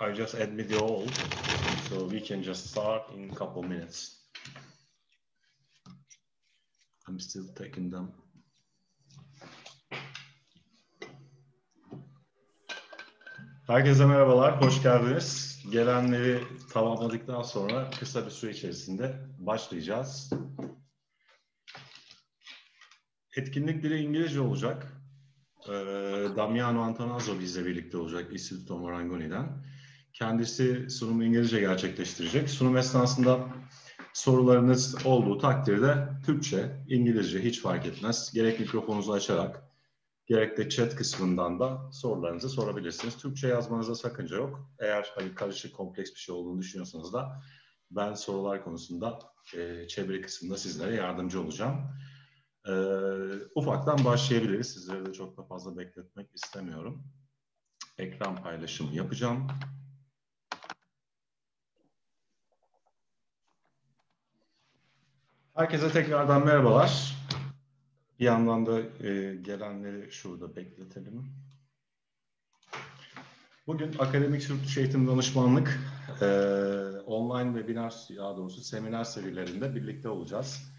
I just admit you all, so we can just start in a couple minutes. I'm still taking them. Herkese merhabalar, hoş geldiniz. Gelenleri tamamladıktan sonra kısa bir süre içerisinde başlayacağız. Etkinlik dili İngilizce olacak. Ee, Damiano Antonazzo bizle birlikte olacak Istituto Marangoni'den. Kendisi sunumu İngilizce gerçekleştirecek. Sunum esnasında sorularınız olduğu takdirde Türkçe, İngilizce hiç fark etmez. Gerek mikrofonunuzu açarak, gerek de chat kısmından da sorularınızı sorabilirsiniz. Türkçe yazmanıza sakınca yok. Eğer hani karışık, kompleks bir şey olduğunu düşünüyorsanız da ben sorular konusunda e, çeviri kısmında sizlere yardımcı olacağım. E, ufaktan başlayabiliriz. Sizleri de çok da fazla bekletmek istemiyorum. Ekran paylaşımı yapacağım. Herkese tekrardan merhabalar. Bir yandan da e, gelenleri şurada bekletelim. Bugün Akademik Dışı Eğitim Danışmanlık e, online webinar, daha doğrusu seminer serilerinde birlikte olacağız.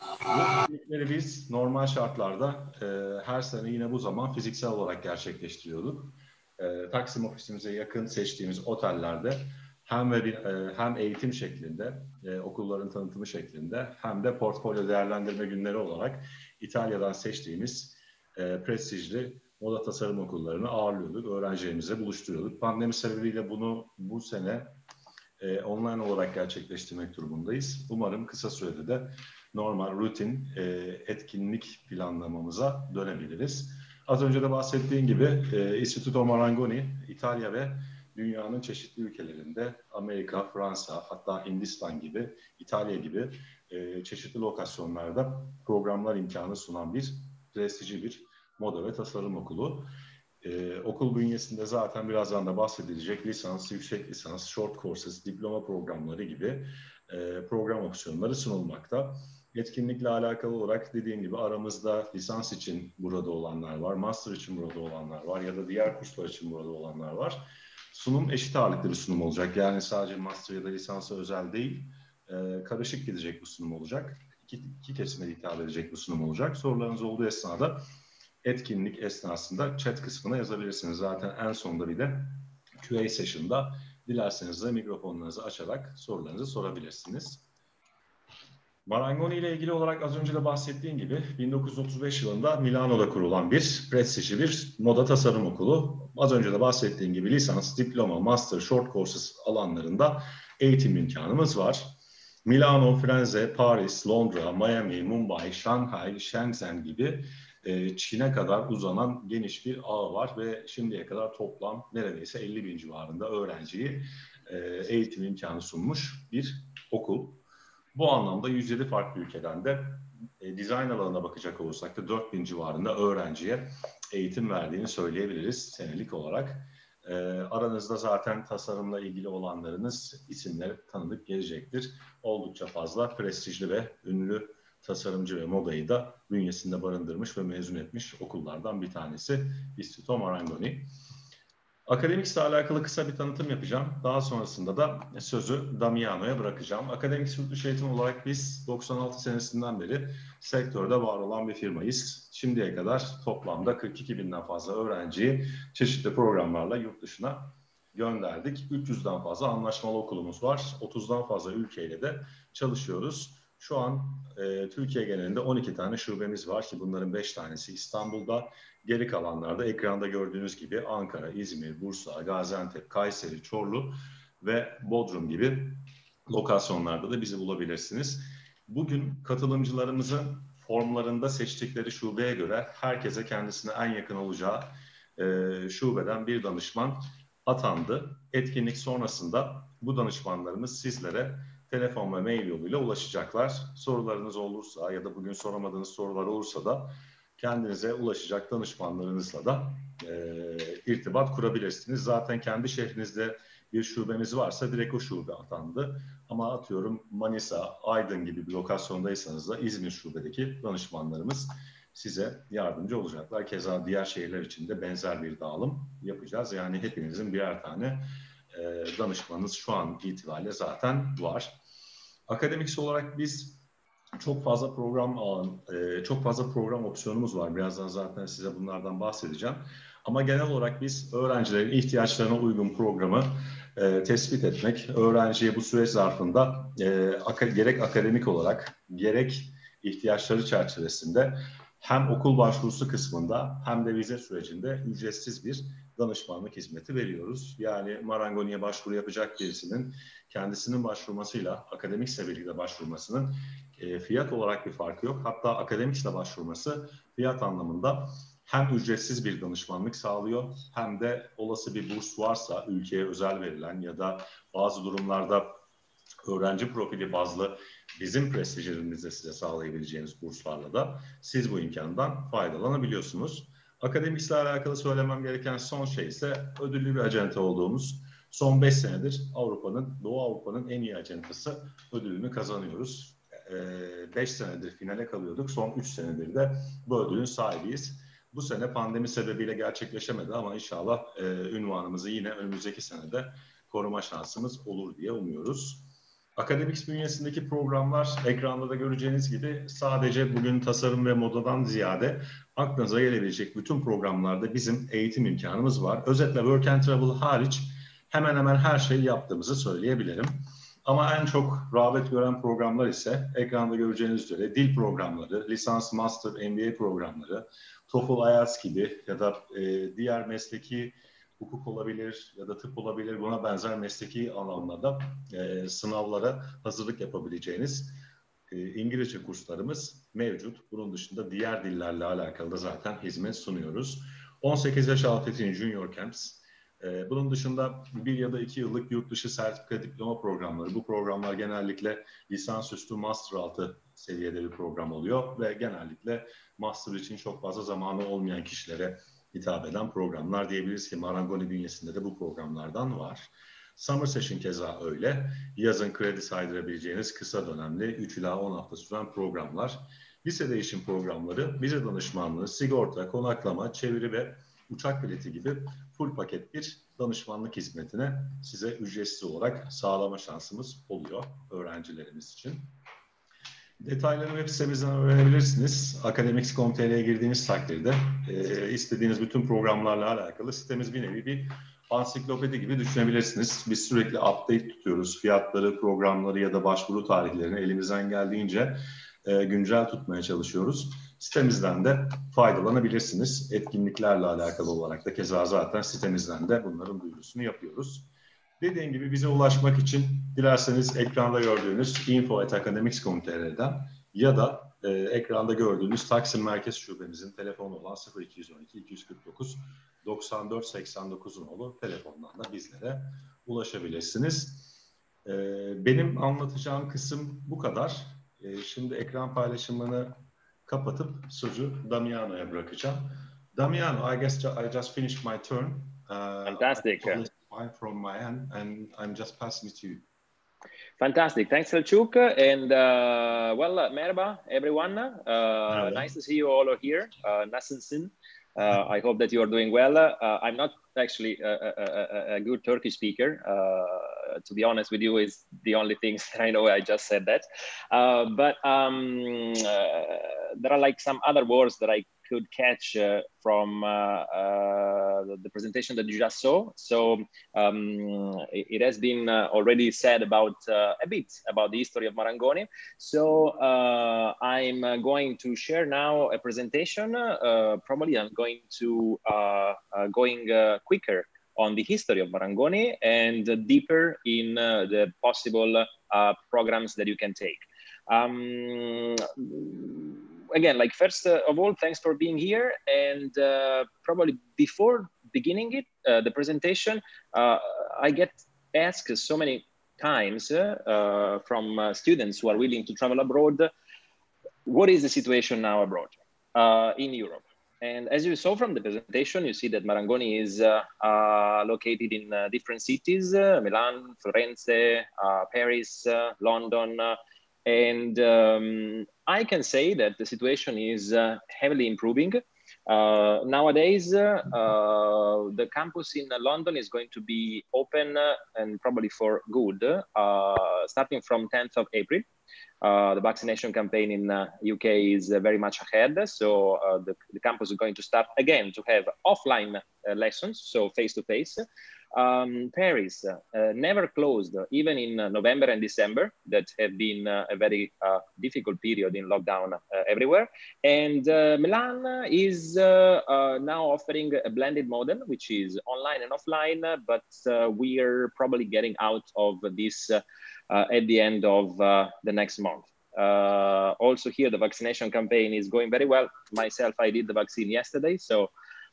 Bu etkinlikleri biz normal şartlarda e, her sene yine bu zaman fiziksel olarak gerçekleştiriyorduk. E, Taksim ofisimize yakın seçtiğimiz otellerde hem ve bir, e, hem eğitim şeklinde, e, okulların tanıtımı şeklinde hem de portfolyo değerlendirme günleri olarak İtalya'dan seçtiğimiz e, prestijli moda tasarım okullarını ağırlıyorduk, öğrencilerimize buluşturuyorduk. Pandemi sebebiyle bunu bu sene e, online olarak gerçekleştirmek durumundayız. Umarım kısa sürede de normal, rutin e, etkinlik planlamamıza dönebiliriz. Az önce de bahsettiğim gibi e, Istituto Marangoni, İtalya ve dünyanın çeşitli ülkelerinde Amerika, Fransa, hatta Hindistan gibi, İtalya gibi e, çeşitli lokasyonlarda programlar imkanı sunan bir prestijli bir moda ve tasarım okulu. Ee, okul bünyesinde zaten birazdan da bahsedilecek lisans, yüksek lisans, short courses, diploma programları gibi e, program opsiyonları sunulmakta. Etkinlikle alakalı olarak dediğim gibi aramızda lisans için burada olanlar var, master için burada olanlar var ya da diğer kurslar için burada olanlar var. Sunum eşit ağırlıklı bir sunum olacak. Yani sadece master ya da lisansa özel değil, e, karışık gidecek bir sunum olacak. İki, iki kesime hitap edecek bir sunum olacak. Sorularınız olduğu esnada etkinlik esnasında chat kısmına yazabilirsiniz. Zaten en sonunda bir de QA session'da dilerseniz de mikrofonlarınızı açarak sorularınızı sorabilirsiniz. Marangoni ile ilgili olarak az önce de bahsettiğim gibi 1935 yılında Milano'da kurulan bir prestijli bir moda tasarım okulu. Az önce de bahsettiğim gibi lisans, diploma, master, short courses alanlarında eğitim imkanımız var. Milano, Firenze, Paris, Londra, Miami, Mumbai, Şanghay, Shenzhen gibi e, Çin'e kadar uzanan geniş bir ağ var ve şimdiye kadar toplam neredeyse 50 bin civarında öğrenciyi e, eğitim imkanı sunmuş bir okul. Bu anlamda 107 farklı ülkeden de e, dizayn alanına bakacak olursak da 4000 civarında öğrenciye eğitim verdiğini söyleyebiliriz senelik olarak. E, aranızda zaten tasarımla ilgili olanlarınız isimleri tanıdık gelecektir. Oldukça fazla prestijli ve ünlü tasarımcı ve modayı da bünyesinde barındırmış ve mezun etmiş okullardan bir tanesi Istituto Marangoni. Akademikle alakalı kısa bir tanıtım yapacağım. Daha sonrasında da sözü Damiano'ya bırakacağım. Akademik Yurt Dışı Eğitim olarak biz 96 senesinden beri sektörde var olan bir firmayız. Şimdiye kadar toplamda 42 binden fazla öğrenciyi çeşitli programlarla yurt dışına gönderdik. 300'den fazla anlaşmalı okulumuz var. 30'dan fazla ülkeyle de çalışıyoruz. Şu an e, Türkiye genelinde 12 tane şubemiz var ki bunların 5 tanesi İstanbul'da. Geri kalanlarda ekranda gördüğünüz gibi Ankara, İzmir, Bursa, Gaziantep, Kayseri, Çorlu ve Bodrum gibi lokasyonlarda da bizi bulabilirsiniz. Bugün katılımcılarımızın formlarında seçtikleri şubeye göre herkese kendisine en yakın olacağı e, şubeden bir danışman atandı. Etkinlik sonrasında bu danışmanlarımız sizlere telefon ve mail yoluyla ulaşacaklar. Sorularınız olursa ya da bugün soramadığınız sorular olursa da kendinize ulaşacak danışmanlarınızla da e, irtibat kurabilirsiniz. Zaten kendi şehrinizde bir şubeniz varsa direkt o şube atandı. Ama atıyorum Manisa, Aydın gibi bir lokasyondaysanız da İzmir şubedeki danışmanlarımız size yardımcı olacaklar. Keza diğer şehirler için de benzer bir dağılım yapacağız. Yani hepinizin birer tane e, danışmanınız şu an itibariyle zaten var. Akademik olarak biz çok fazla program alan, e, çok fazla program opsiyonumuz var. Birazdan zaten size bunlardan bahsedeceğim. Ama genel olarak biz öğrencilerin ihtiyaçlarına uygun programı e, tespit etmek, öğrenciye bu süreç zarfında e, ak gerek akademik olarak gerek ihtiyaçları çerçevesinde hem okul başvurusu kısmında hem de vize sürecinde ücretsiz bir danışmanlık hizmeti veriyoruz. Yani Marangoni'ye başvuru yapacak birisinin kendisinin başvurmasıyla akademik seviyede başvurmasının e, fiyat olarak bir farkı yok. Hatta akademikle başvurması fiyat anlamında hem ücretsiz bir danışmanlık sağlıyor hem de olası bir burs varsa ülkeye özel verilen ya da bazı durumlarda öğrenci profili bazlı bizim prestijlerimizde size sağlayabileceğiniz burslarla da siz bu imkandan faydalanabiliyorsunuz. Akademisle alakalı söylemem gereken son şey ise ödüllü bir acente olduğumuz son 5 senedir Avrupa'nın, Doğu Avrupa'nın en iyi acentası ödülünü kazanıyoruz. 5 ee, senedir finale kalıyorduk. Son 3 senedir de bu ödülün sahibiyiz. Bu sene pandemi sebebiyle gerçekleşemedi ama inşallah ünvanımızı yine önümüzdeki senede koruma şansımız olur diye umuyoruz. Akademik bünyesindeki programlar ekranda da göreceğiniz gibi sadece bugün tasarım ve modadan ziyade aklınıza gelebilecek bütün programlarda bizim eğitim imkanımız var. Özetle Work and Travel hariç hemen hemen her şeyi yaptığımızı söyleyebilirim. Ama en çok rağbet gören programlar ise ekranda göreceğiniz üzere dil programları, lisans, master, MBA programları, TOEFL, IELTS gibi ya da e, diğer mesleki hukuk olabilir ya da tıp olabilir buna benzer mesleki alanlarda e, sınavlara hazırlık yapabileceğiniz e, İngilizce kurslarımız mevcut. Bunun dışında diğer dillerle alakalı da zaten hizmet sunuyoruz. 18 yaş altı için Junior Camps, e, bunun dışında bir ya da iki yıllık yurt dışı sertifika diploma programları. Bu programlar genellikle lisansüstü master altı seviyede bir program oluyor ve genellikle master için çok fazla zamanı olmayan kişilere hitap eden programlar diyebiliriz ki Marangoni bünyesinde de bu programlardan var. Summer Session keza öyle. Yazın kredi saydırabileceğiniz kısa dönemli 3 ila 10 hafta süren programlar. Lise değişim programları, vize danışmanlığı, sigorta, konaklama, çeviri ve uçak bileti gibi full paket bir danışmanlık hizmetine size ücretsiz olarak sağlama şansımız oluyor öğrencilerimiz için. Detayları web sitemizden öğrenebilirsiniz. Akademiks.com.tr'ye girdiğiniz takdirde e, istediğiniz bütün programlarla alakalı sitemiz bir nevi bir ansiklopedi gibi düşünebilirsiniz. Biz sürekli update tutuyoruz. Fiyatları, programları ya da başvuru tarihlerini elimizden geldiğince e, güncel tutmaya çalışıyoruz. Sitemizden de faydalanabilirsiniz. Etkinliklerle alakalı olarak da keza zaten sitemizden de bunların duyurusunu yapıyoruz. Dediğim gibi bize ulaşmak için dilerseniz ekranda gördüğünüz info.academics.com.tr'den ya da e, ekranda gördüğünüz Taksim Merkez Şubemizin telefonu olan 0212 249 94 89 nolu telefondan da bizlere ulaşabilirsiniz. E, benim anlatacağım kısım bu kadar. E, şimdi ekran paylaşımını kapatıp sözü Damiano'ya bırakacağım. Damiano, I guess I just finished my turn. Uh, Fantastic. from my end, and I'm just passing it to you. Fantastic. Thanks, Selchuk. And uh, well, uh, merhaba, everyone. Uh, nice to see you all here. Uh, Nasılsın? Uh, I hope that you are doing well. Uh, I'm not actually a, a, a, good Turkish speaker. Uh, to be honest with you, is the only things I know. I just said that, but um, there are like some other words that I could catch uh, from uh, uh, the presentation that you just saw. So um, it, it, has been already said about a bit about the history of Marangoni. So I'm going to share now a presentation. probably I'm going to going quicker on the history of Marangoni and deeper in uh, the possible uh, programs that you can take. Um, again, like first uh, of all, thanks for being here. And uh, probably before beginning it, uh, the presentation, uh, I get asked so many times uh, from uh, students who are willing to travel abroad, what is the situation now abroad in Europe? And as you saw from the presentation, you see that Marangoni is located in different cities, Milan, Florence, Paris, London, and um, I can say that the situation is uh, heavily improving. Uh, nowadays, uh, the campus in London is going to be open and probably for good, starting from 10th of April. Uh, the vaccination campaign in uh, UK is uh, very much ahead. So the, the, campus is going to start again to have offline lessons, so face to face. Um, Paris uh, never closed, even in uh, November and December, that have been uh, a very difficult period in lockdown everywhere. And Milan is now offering a blended model, which is online and offline, but we're probably getting out of this at the end of the next month. Uh, also here, the vaccination campaign is going very well. Myself, I did the vaccine yesterday, so uh,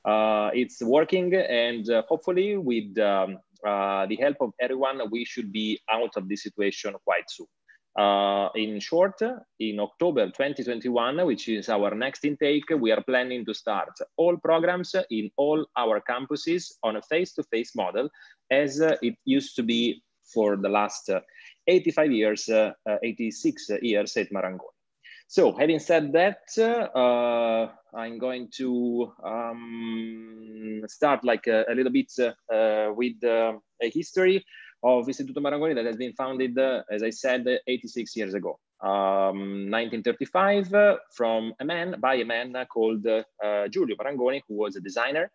it's working and uh, hopefully with um, uh, the help of everyone, we should be out of this situation quite soon. Uh, in short, in October 2021, which is our next intake, we are planning to start all programs in all our campuses on a face-to-face -face model as uh, it used to be for the last uh, 85 years, 86 years at Marangoni. So having said that, uh, I'm going to um, start like a, a, little bit uh, with uh, a history of Istituto Marangoni that has been founded, uh, as I said, 86 years ago. Um, 1935 uh, from a man, by a man called uh, Giulio Marangoni, who was a designer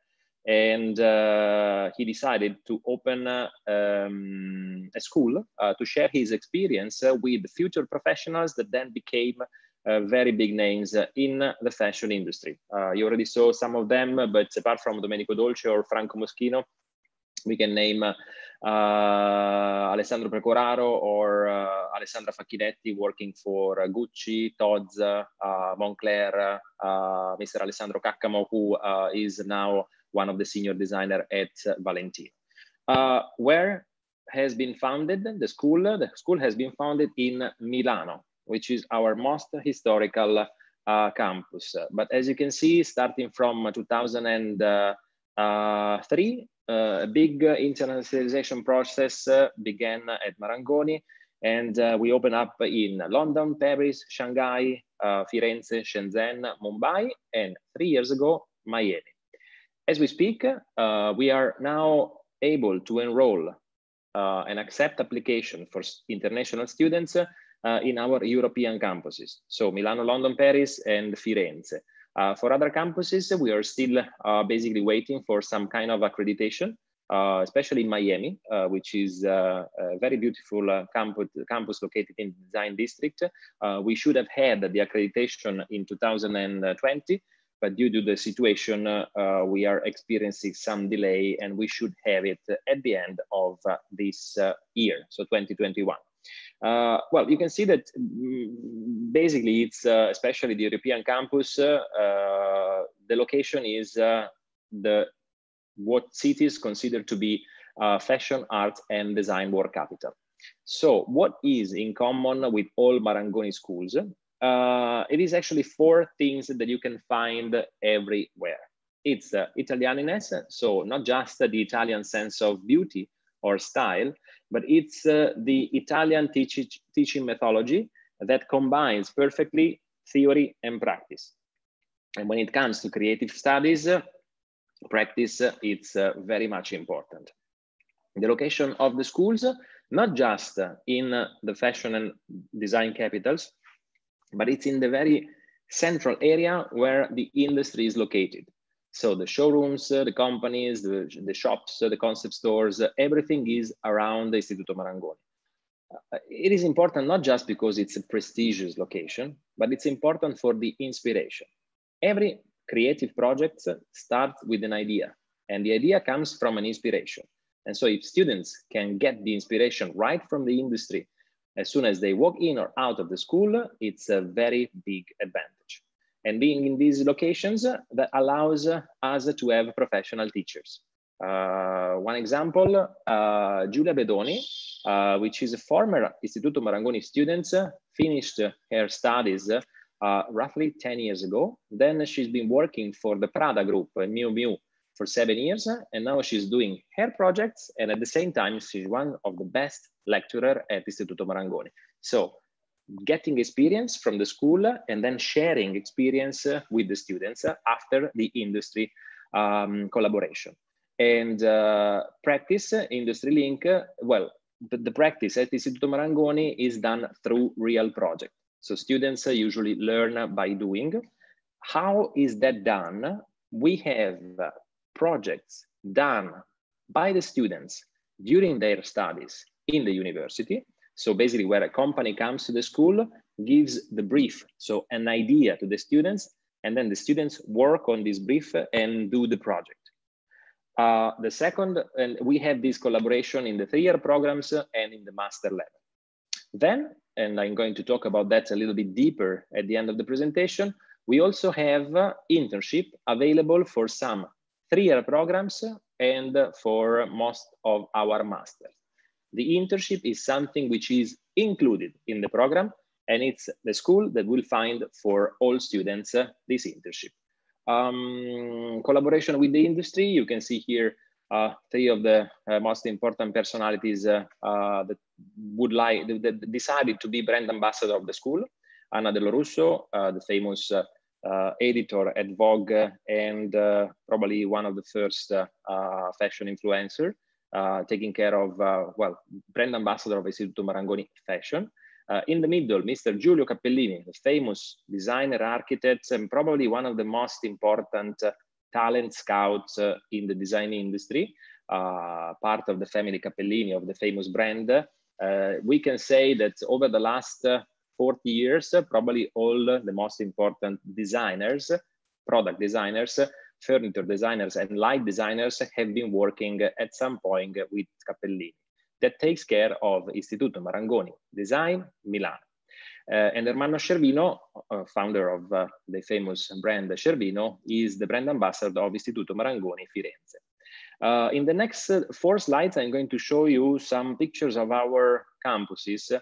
and uh, he decided to open uh, um, a school uh, to share his experience with future professionals that then became uh, very big names uh, in the fashion industry. Uh, you already saw some of them, but apart from Domenico Dolce or Franco Moschino, we can name uh, Alessandro Pecoraro or uh, Alessandra Facchinetti working for Gucci, Tod's, Moncler, Mr. Alessandro Caccamo, who is now one of the senior designer at Valentino. where has been founded the school? The school has been founded in Milano, which is our most historical uh, campus. But as you can see, starting from 2003, uh, a big internationalization process uh, began at Marangoni, and uh, we opened up in London, Paris, Shanghai, uh, Firenze, Shenzhen, Mumbai, and three years ago, Miami. As we speak, uh, we are now able to enroll and accept application for international students uh, in our European campuses. So Milano, London, Paris, and Firenze. Uh, for other campuses, we are still uh, basically waiting for some kind of accreditation, uh, especially in Miami, uh, which is uh, a very beautiful campus, campus located in the design district. we should have had the accreditation in 2020, but due to the situation, we are experiencing some delay and we should have it at the end of this year, so 2021. Uh, well, you can see that mm, basically it's uh, especially the European campus, uh, uh the location is uh, the what cities consider to be uh, fashion, art, and design world capital. So what is in common with all Marangoni schools? it is actually four things that you can find everywhere. It's Italianiness, so not just the Italian sense of beauty or style, but it's uh, the Italian teach teaching methodology that combines perfectly theory and practice. And when it comes to creative studies, uh, practice, uh, it's very much important. The location of the schools, not just in the fashion and design capitals, but it's in the very central area where the industry is located. So the showrooms, uh, the companies, the, the shops, uh, the concept stores, uh, everything is around the Istituto Marangoni. it is important not just because it's a prestigious location, but it's important for the inspiration. Every creative project starts with an idea, and the idea comes from an inspiration. And so if students can get the inspiration right from the industry as soon as they walk in or out of the school, it's a very big advantage and being in these locations that allows us to have professional teachers. Uh, one example, uh, Giulia Bedoni, uh, which is a former Istituto Marangoni student, finished her studies uh, roughly 10 years ago. Then she's been working for the Prada group, Miu Miu, for seven years, and now she's doing her projects, and at the same time, she's one of the best lecturer at Istituto Marangoni. So getting experience from the school and then sharing experience with the students after the industry um, collaboration. And uh, practice, Industry Link, well, the, the practice at Istituto Marangoni is done through real project. So students usually learn by doing. How is that done? We have projects done by the students during their studies in the university. So basically where a company comes to the school, gives the brief, so an idea to the students, and then the students work on this brief and do the project. Uh, the second, and we have this collaboration in the three-year programs and in the master level. Then, and I'm going to talk about that a little bit deeper at the end of the presentation, we also have uh, internship available for some three-year programs and for most of our masters. The internship is something which is included in the program and it's the school that will find for all students uh, this internship. Um, collaboration with the industry, you can see here uh, three of the uh, most important personalities uh, uh, that would like, that decided to be brand ambassador of the school. Anna Dello Russo, uh, the famous editor at Vogue and probably one of the first fashion influencer, taking care of, well, brand ambassador of Istituto Marangoni Fashion. Uh, in the middle, Mr. Giulio Cappellini, the famous designer, architect, and probably one of the most important uh, talent scouts uh, in the design industry, uh, part of the family Cappellini of the famous brand. Uh, we can say that over the last uh, 40 years, probably all the most important designers, product designers, furniture designers, and light designers have been working at some point with Cappellini that takes care of Istituto Marangoni Design Milan. Uh, and Ermanno Scervino, uh, founder of uh, the famous brand Scervino, is the brand ambassador of Istituto Marangoni Firenze. Uh, in the next uh, four slides, I'm going to show you some pictures of our campuses,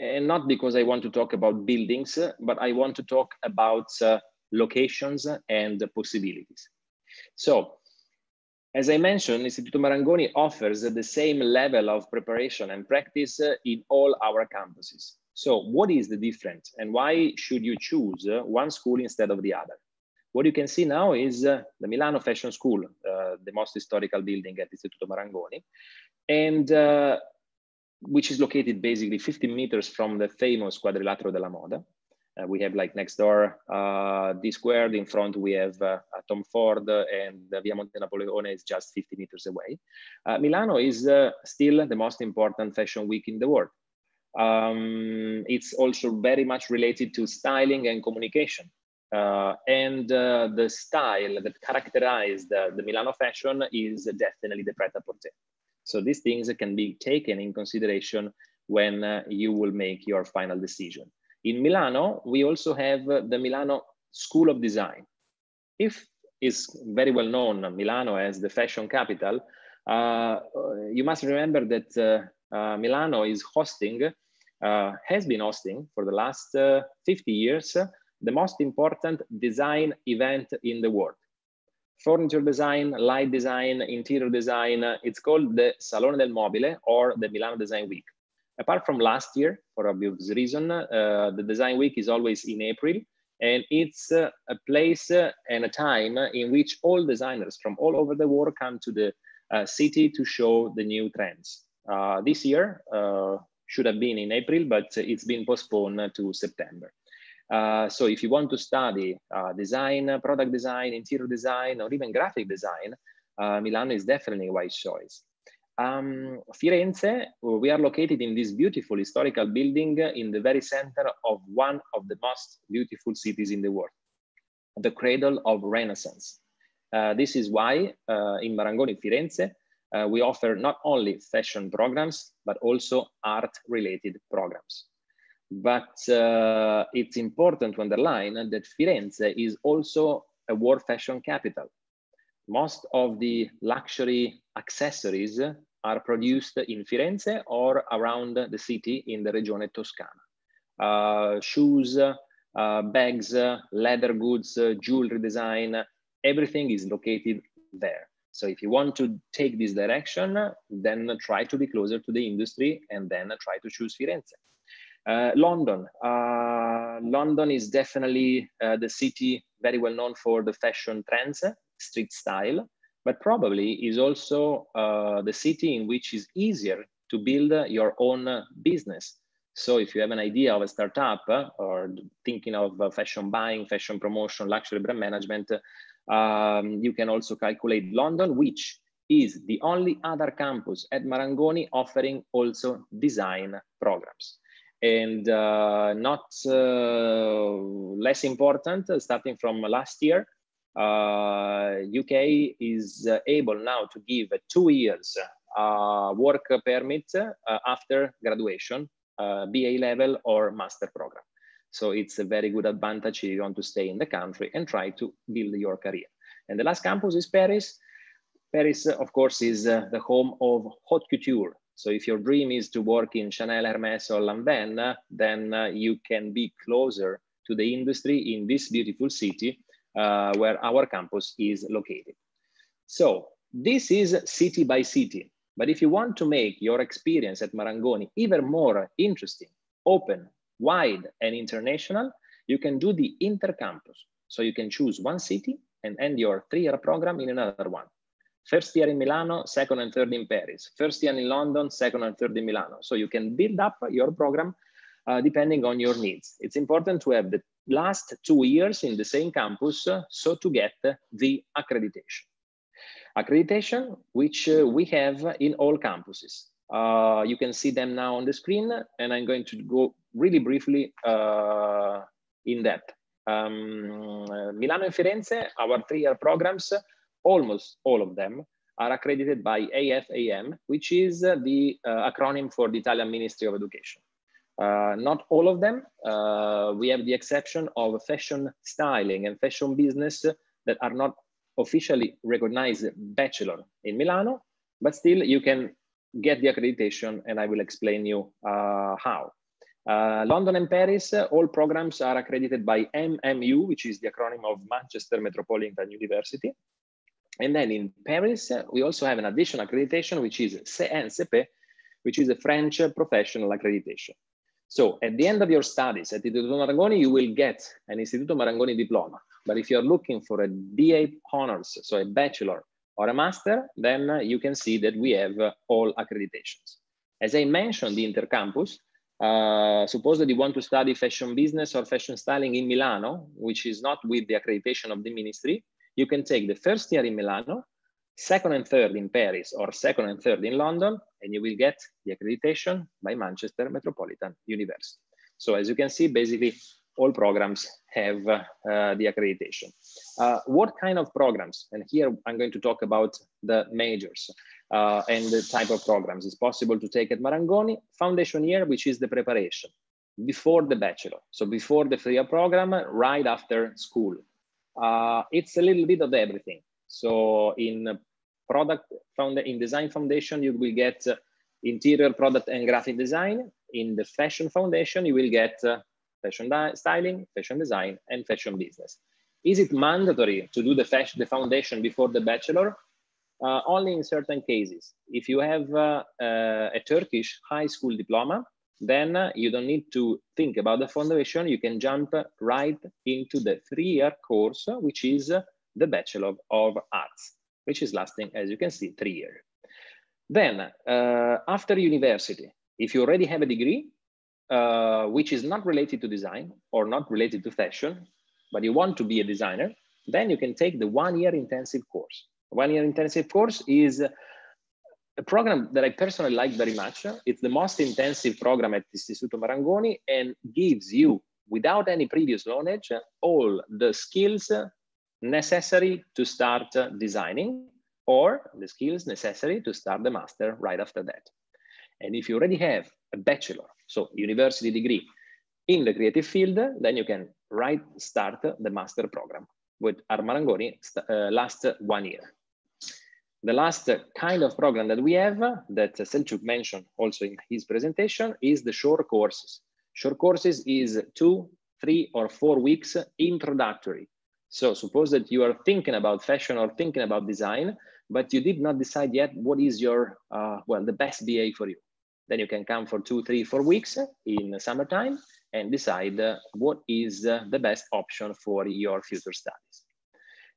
and not because I want to talk about buildings, but I want to talk about uh, locations and possibilities. So as I mentioned, Istituto Marangoni offers the same level of preparation and practice uh, in all our campuses. So what is the difference and why should you choose uh, one school instead of the other? What you can see now is uh, the Milano Fashion School, uh, the most historical building at Istituto Marangoni, and uh, which is located basically 15 meters from the famous Quadrilatero della Moda. Uh, we have like next door uh, D squared. In front we have uh, Tom Ford, and Via Monte Napoleone is just 50 meters away. Milano is still the most important fashion week in the world. Um, it's also very much related to styling and communication. Uh, and uh, the style that characterized uh, the Milano fashion is definitely the pret-a-porter. So these things can be taken in consideration when you will make your final decision. In Milano, we also have the Milano School of Design. If is very well known, Milano as the fashion capital, uh, you must remember that uh, uh, Milano is hosting, uh, has been hosting for the last uh, 50 years, the most important design event in the world. Furniture design, light design, interior design, it's called the Salone del Mobile or the Milano Design Week. Apart from last year, for obvious reason, uh, the Design Week is always in April, and it's uh, a place uh, and a time in which all designers from all over the world come to the uh, city to show the new trends. Uh, this year uh, should have been in April, but it's been postponed to September. so if you want to study design, product design, interior design, or even graphic design, Milan is definitely a wise choice. Um, Firenze, we are located in this beautiful historical building in the very center of one of the most beautiful cities in the world, the cradle of Renaissance. Uh, this is why uh, in Marangoni Firenze, uh, we offer not only fashion programs, but also art related programs. But uh, it's important to underline that Firenze is also a world fashion capital most of the luxury accessories are produced in Firenze or around the city in the Regione Toscana. Uh, shoes, uh, bags, leather goods, jewelry design, everything is located there. So if you want to take this direction, then try to be closer to the industry and then try to choose Firenze. Uh, London. Uh, London is definitely uh, the city very well known for the fashion trends, street style, but probably is also uh, the city in which is easier to build your own business. So if you have an idea of a startup uh, or thinking of uh, fashion buying, fashion promotion, luxury brand management, um, you can also calculate London, which is the only other campus at Marangoni offering also design programs. And uh, not uh, less important, uh, starting from last year, UK uh, is able now to give two years work permit after graduation, BA level or master program. So it's a very good advantage if you want to stay in the country and try to build your career. And the last campus is Paris. Paris, of course, is uh, the home of haute couture. So if your dream is to work in Chanel, Hermes, or Lanvin, then uh, you can be closer to the industry in this beautiful city uh, Uh, where our campus is located. So this is city by city. But if you want to make your experience at Marangoni even more interesting, open, wide, and international, you can do the intercampus. So you can choose one city and end your three-year program in another one. First year in Milano, second and third in Paris. First year in London, second and third in Milano. So you can build up your program uh, depending on your needs. It's important to have the last two years in the same campus uh, so to get the accreditation. Accreditation, which uh, we have in all campuses. Uh, you can see them now on the screen, and I'm going to go really briefly uh, in depth. Um, Milano and Firenze, our three-year programs, almost all of them are accredited by AFAM, which is the uh, acronym for the Italian Ministry of Education. Uh, not all of them. Uh, we have the exception of fashion styling and fashion business that are not officially recognized bachelor in Milano, but still you can get the accreditation and I will explain you uh, how. Uh, London and Paris, all programs are accredited by MMU, which is the acronym of Manchester Metropolitan University. And then in Paris, we also have an additional accreditation, which is CNCP, which is a French professional accreditation. So at the end of your studies at Istituto Marangoni, you will get an Istituto Marangoni diploma. But if you're looking for a BA honors, so a bachelor or a master, then you can see that we have all accreditations. As I mentioned, the intercampus, uh, suppose that you want to study fashion business or fashion styling in Milano, which is not with the accreditation of the ministry, you can take the first year in Milano, second and third in Paris, or second and third in London, and you will get the accreditation by Manchester Metropolitan University. So as you can see, basically all programs have uh, the accreditation. Uh, what kind of programs? And here I'm going to talk about the majors uh, and the type of programs it's possible to take at Marangoni. Foundation year, which is the preparation before the bachelor. So before the three-year program, right after school. Uh, it's a little bit of everything. So in product found in design foundation, you will get uh, interior product and graphic design. In the fashion foundation, you will get uh, fashion styling, fashion design, and fashion business. Is it mandatory to do the, fashion, the foundation before the bachelor? Uh, only in certain cases. If you have uh, uh, a Turkish high school diploma, then uh, you don't need to think about the foundation. You can jump right into the three-year course, which is the Bachelor of Arts, which is lasting, as you can see, three years. Then, uh, after university, if you already have a degree, uh, which is not related to design or not related to fashion, but you want to be a designer, then you can take the one-year intensive course. One-year intensive course is a program that I personally like very much. It's the most intensive program at Istituto Marangoni and gives you, without any previous knowledge, all the skills necessary to start designing or the skills necessary to start the master right after that. And if you already have a bachelor, so university degree in the creative field, then you can right start the master program with at Marangoni uh, last one year. The last kind of program that we have that Selçuk mentioned also in his presentation is the short courses. Short courses is two, three, or four weeks introductory. So suppose that you are thinking about fashion or thinking about design, but you did not decide yet what is your, uh, well, the best BA for you. Then you can come for two, three, four weeks in summertime and decide what is the best option for your future studies.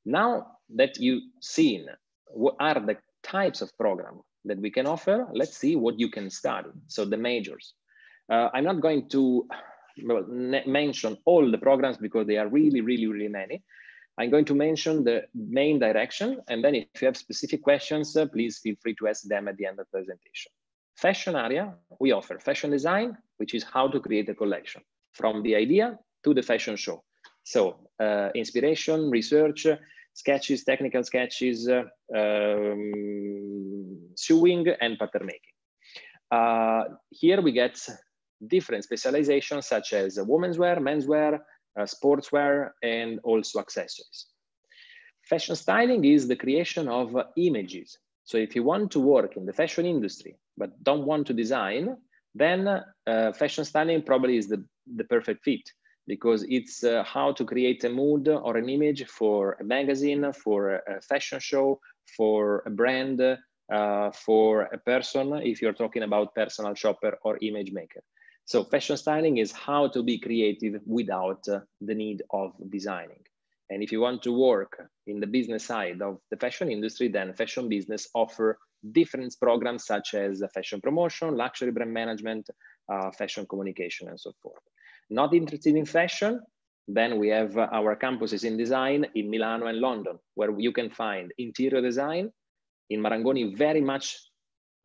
Now that you've seen what are the types of program that we can offer, let's see what you can study. So the majors. Uh, I'm not going to mention all the programs because they are really, really, really many. I'm going to mention the main direction, and then if you have specific questions, uh, please feel free to ask them at the end of the presentation. Fashion area, we offer fashion design, which is how to create a collection from the idea to the fashion show. So uh, inspiration, research, sketches, technical sketches, uh, um, sewing, and pattern making. Uh, here we get different specializations such as women's wear, menswear, uh, sportswear, and also accessories. Fashion styling is the creation of uh, images. So if you want to work in the fashion industry, but don't want to design, then uh, fashion styling probably is the, the perfect fit because it's uh, how to create a mood or an image for a magazine, for a fashion show, for a brand, uh, for a person, if you're talking about personal shopper or image maker. So fashion styling is how to be creative without uh, the need of designing. And if you want to work in the business side of the fashion industry, then fashion business offer different programs such as fashion promotion, luxury brand management, uh, fashion communication, and so forth. Not interested in fashion, then we have our campuses in design in Milano and London, where you can find interior design in Marangoni, very much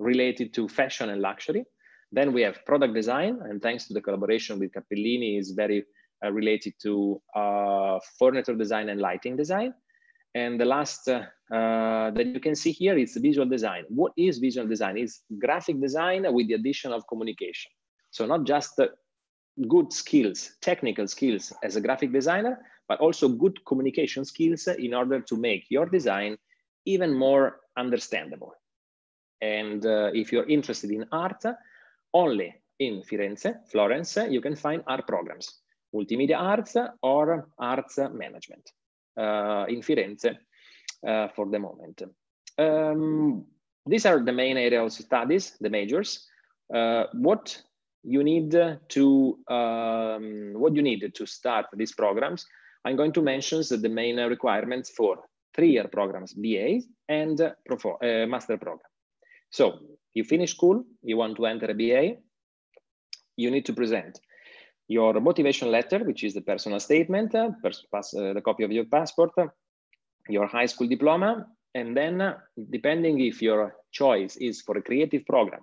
related to fashion and luxury. Then we have product design, and thanks to the collaboration with Cappellini, is very uh, related to uh, furniture design and lighting design. And the last uh, uh, that you can see here is visual design. What is visual design? It's graphic design with the addition of communication. So not just uh, good skills, technical skills as a graphic designer, but also good communication skills in order to make your design even more understandable. And uh, if you're interested in art, only in Firenze, Florence, you can find art programs, multimedia arts or arts management uh, in Firenze uh, for the moment. Um, these are the main areas of studies, the majors. Uh, what you need to um, what you need to start these programs. I'm going to mention the main requirements for three-year programs, BA and uh, master program. So you finish school, you want to enter a BA, you need to present your motivation letter, which is the personal statement, uh, pass, uh, the copy of your passport, your high school diploma, and then uh, depending if your choice is for a creative program,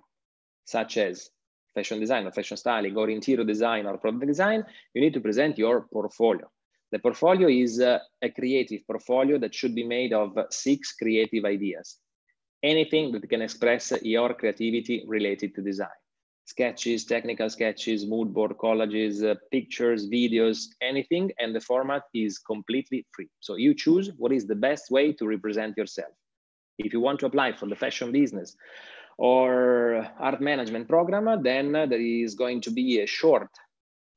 such as fashion design or fashion styling or interior design or product design, you need to present your portfolio. The portfolio is uh, a creative portfolio that should be made of six creative ideas anything that can express your creativity related to design. Sketches, technical sketches, mood board collages, uh, pictures, videos, anything, and the format is completely free. So you choose what is the best way to represent yourself. If you want to apply for the fashion business or art management program, then there is going to be a short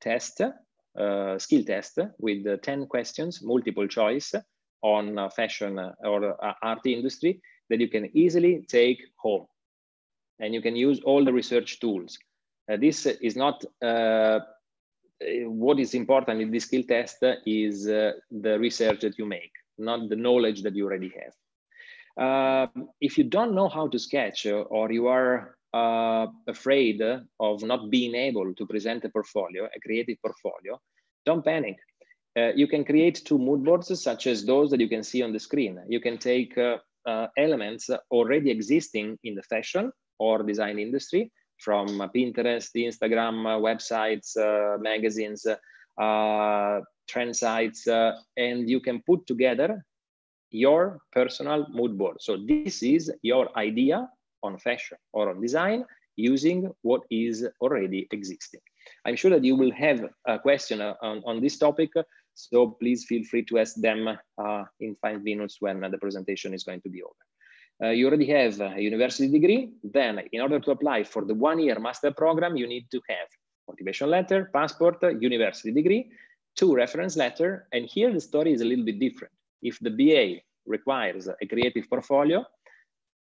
test, uh, skill test with 10 questions, multiple choice on uh, fashion or uh, art industry that you can easily take home. And you can use all the research tools. Uh, this is not, uh, what is important in this skill test is uh, the research that you make, not the knowledge that you already have. Um, if you don't know how to sketch or you are uh, afraid of not being able to present a portfolio, a creative portfolio, don't panic. Uh, you can create two mood boards such as those that you can see on the screen. You can take uh, uh, elements already existing in the fashion or design industry from Pinterest, Instagram, uh, websites, uh, magazines, uh, trend sites, and you can put together your personal mood board. So this is your idea on fashion or on design using what is already existing. I'm sure that you will have a question on, on this topic so please feel free to ask them uh, in five minutes when the presentation is going to be over. Uh, you already have a university degree. Then in order to apply for the one year master program, you need to have motivation letter, passport, university degree, two reference letter. And here the story is a little bit different. If the BA requires a creative portfolio,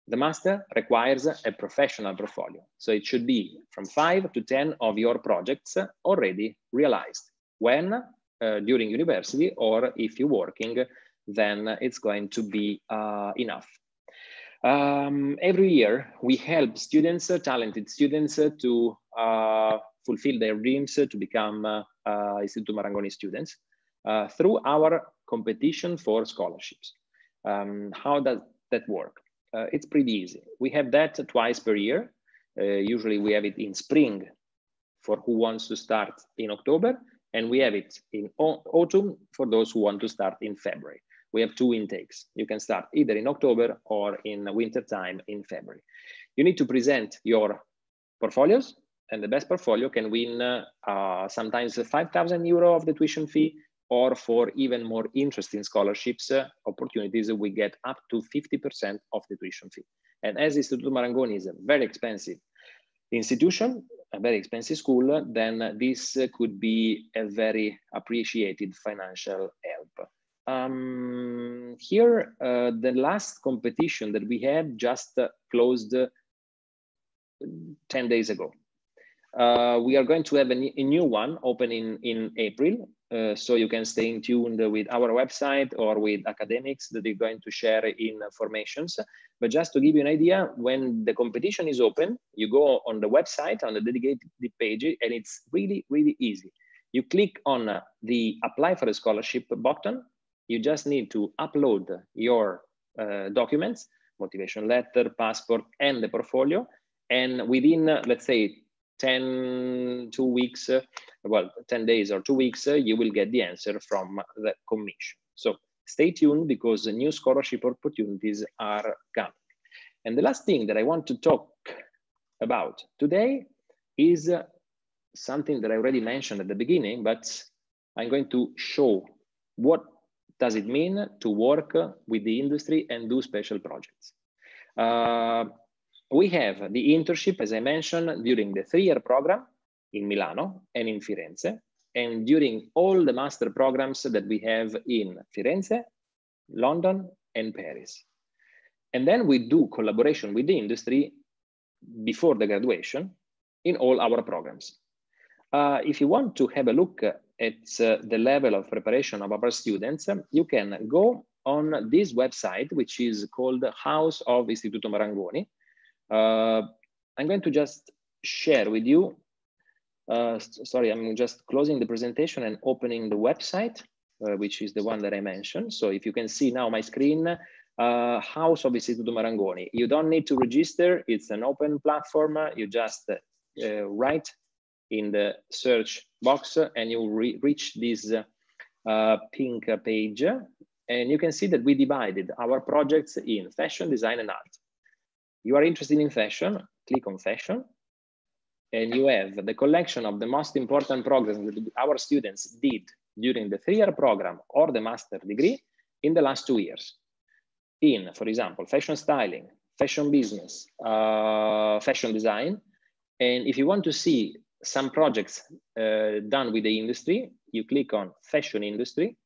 The master requires a professional portfolio. So it should be from five to 10 of your projects already realized. When? Uh, during university, or if you're working, then it's going to be uh, enough. Um, every year, we help students, uh, talented students, uh, to uh, fulfill their dreams to become Istituto Marangoni students through our competition for scholarships. Um, how does that work? it's pretty easy. We have that twice per year. Usually we have it in spring for who wants to start in October, and we have it in autumn for those who want to start in February. We have two intakes. You can start either in October or in winter time in February. You need to present your portfolios, and the best portfolio can win uh, sometimes 5,000 euro of the tuition fee, or for even more interesting scholarships uh, opportunities, we get up to 50% of the tuition fee. And as Istituto Marangoni is a very expensive institution, a very expensive school, then this could be a very appreciated financial help. Um, here, uh, the last competition that we had just uh, closed 10 days ago. Uh, we are going to have a, a, new one opening in April uh, so you can stay in tune with our website or with Academix that are going to share in formations. But just to give you an idea, when the competition is open, you go on the website on the dedicated page and it's really, really easy. You click on the apply for a scholarship button. You just need to upload your uh, documents, motivation letter, passport, and the portfolio. And within, let's say, 10, two weeks, uh, well, 10 days or two weeks, uh, you will get the answer from the commission. So stay tuned because new scholarship opportunities are coming. And the last thing that I want to talk about today is uh, something that I already mentioned at the beginning, but I'm going to show what does it mean to work with the industry and do special projects. Uh, we have the internship, as I mentioned, during the three-year program in Milano and in Firenze, and during all the master programs that we have in Firenze, London, and Paris. And then we do collaboration with the industry before the graduation in all our programs. Uh, if you want to have a look at uh, the level of preparation of our students, you can go on this website, which is called House of Istituto Marangoni, uh, I'm going to just share with you, uh, sorry, I'm just closing the presentation and opening the website, uh, which is the one that I mentioned. So if you can see now my screen, uh, House of Istituto Marangoni. You don't need to register. It's an open platform. You just uh, write in the search box and you re reach this uh, pink page. And you can see that we divided our projects in fashion, design, and art. You are interested in fashion, click on fashion, and you have the collection of the most important programs that our students did during the three-year program or the master degree in the last two years. In, for example, fashion styling, fashion business, uh, fashion design. And if you want to see some projects uh, done with the industry, you click on fashion industry.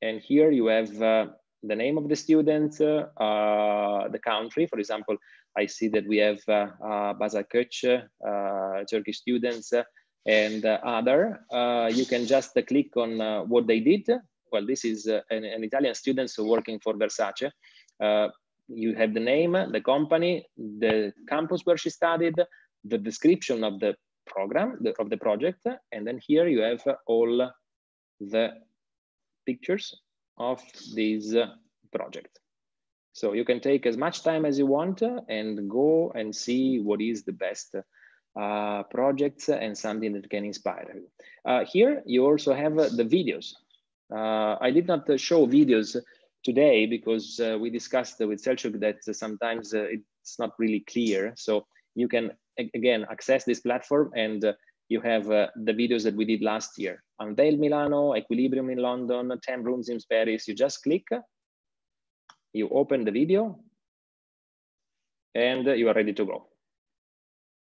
And here you have uh, the name of the student, uh, the country. For example, I see that we have uh, uh, uh, Turkish students, and other. you can just click on what they did. Well, this is an, an, Italian student working for Versace. you have the name, the company, the campus where she studied, the description of the program, the, of the project, and then here you have all the pictures of this project. So you can take as much time as you want and go and see what is the best uh, projects and something that can inspire you. Uh, here you also have the videos. Uh, I did not show videos today because uh, we discussed with Selçuk that sometimes uh, it's not really clear. So you can, again, access this platform and uh, you have the videos that we did last year. Unveil Milano, Equilibrium in London, 10 rooms in Paris. You just click you open the video and you are ready to go.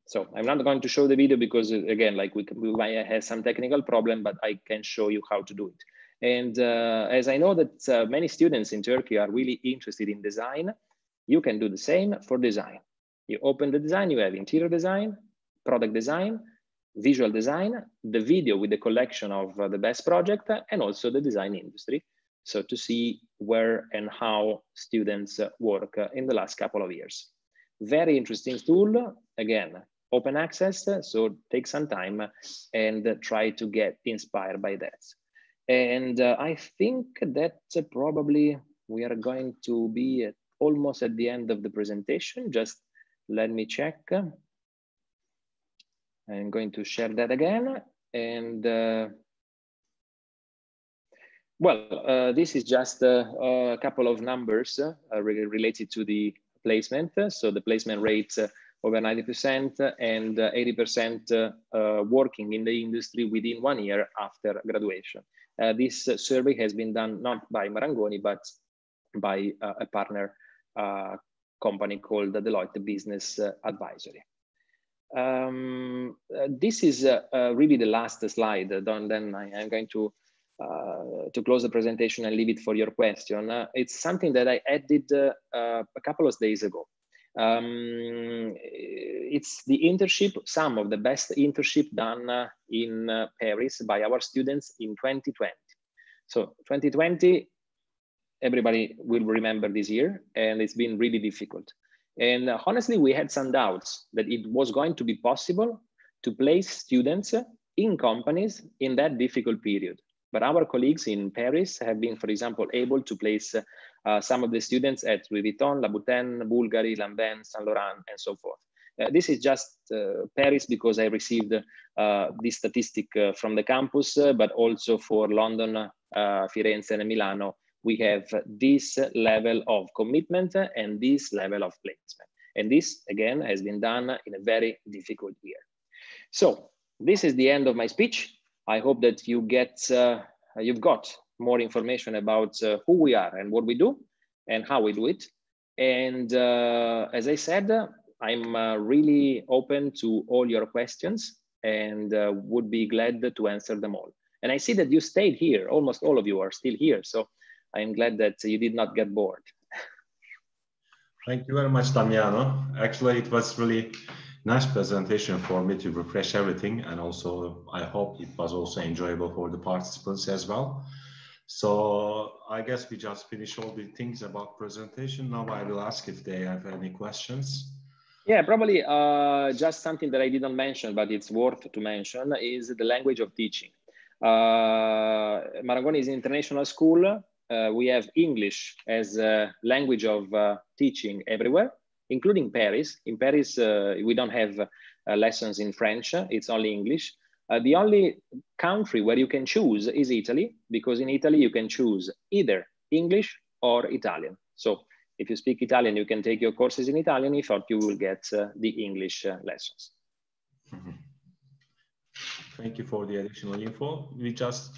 So I'm not going to show the video because again, like we, we might have some technical problem, but I can show you how to do it. And uh, as I know that uh, many students in Turkey are really interested in design, You can do the same for design. You open the design, you have interior design, product design, visual design, the video with the collection of uh, the best project, and also the design industry. So to see where and how students uh, work uh, in the last couple of years. Very interesting tool. Again, open access, so take some time and try to get inspired by that. And uh, I think that probably we are going to be at, almost at the end of the presentation. Just let me check. I'm going to share that again. And uh, well, uh, this is just uh, a couple of numbers uh, re related to the placement. So the placement rate uh, over 90% and 80% working in the industry within one year after graduation. this survey has been done not by Marangoni, but by a partner company called Deloitte Business Advisory. Um, uh, this is uh, uh, really the last slide. Then I am going to uh, to close the presentation and leave it for your question. Uh, it's something that I added uh, a couple of days ago. Um, it's the internship, some of the best internship done in Paris by our students in 2020. So 2020, everybody will remember this year, and it's been really difficult. And uh, honestly, we had some doubts that it was going to be possible to place students in companies in that difficult period. But our colleagues in Paris have been, for example, able to place uh, some of the students at Louis Vuitton, Louboutin, Bulgari, Lanvin, Saint Laurent, and so forth. Uh, this is just uh, Paris because I received uh, this statistic uh, from the campus, but also for London, Firenze, and Milano, we have this level of commitment and this level of placement. And this, again, has been done in a very difficult year. So this is the end of my speech. I hope that you get, uh, you've got more information about uh, who we are and what we do and how we do it. And uh, as I said, I'm uh, really open to all your questions and uh, would be glad to answer them all. And I see that you stayed here. Almost all of you are still here. So I'm glad that you did not get bored. Thank you very much, Damiano. Actually, it was really nice presentation for me to refresh everything. And also, I hope it was also enjoyable for the participants as well. So I guess we just finished all the things about presentation. Now I will ask if they have any questions. Yeah, probably uh, just something that I didn't mention, but it's worth to mention is the language of teaching. Uh, Marangoni is an international school we have English as a language of uh, teaching everywhere, including Paris. In Paris, uh, we don't have uh, lessons in French, it's only English. Uh, the only country where you can choose is Italy, because in Italy you can choose either English or Italian. So if you speak Italian, you can take your courses in Italian, if not, you will get uh, the English lessons. Mm -hmm. Thank you for the additional info. We just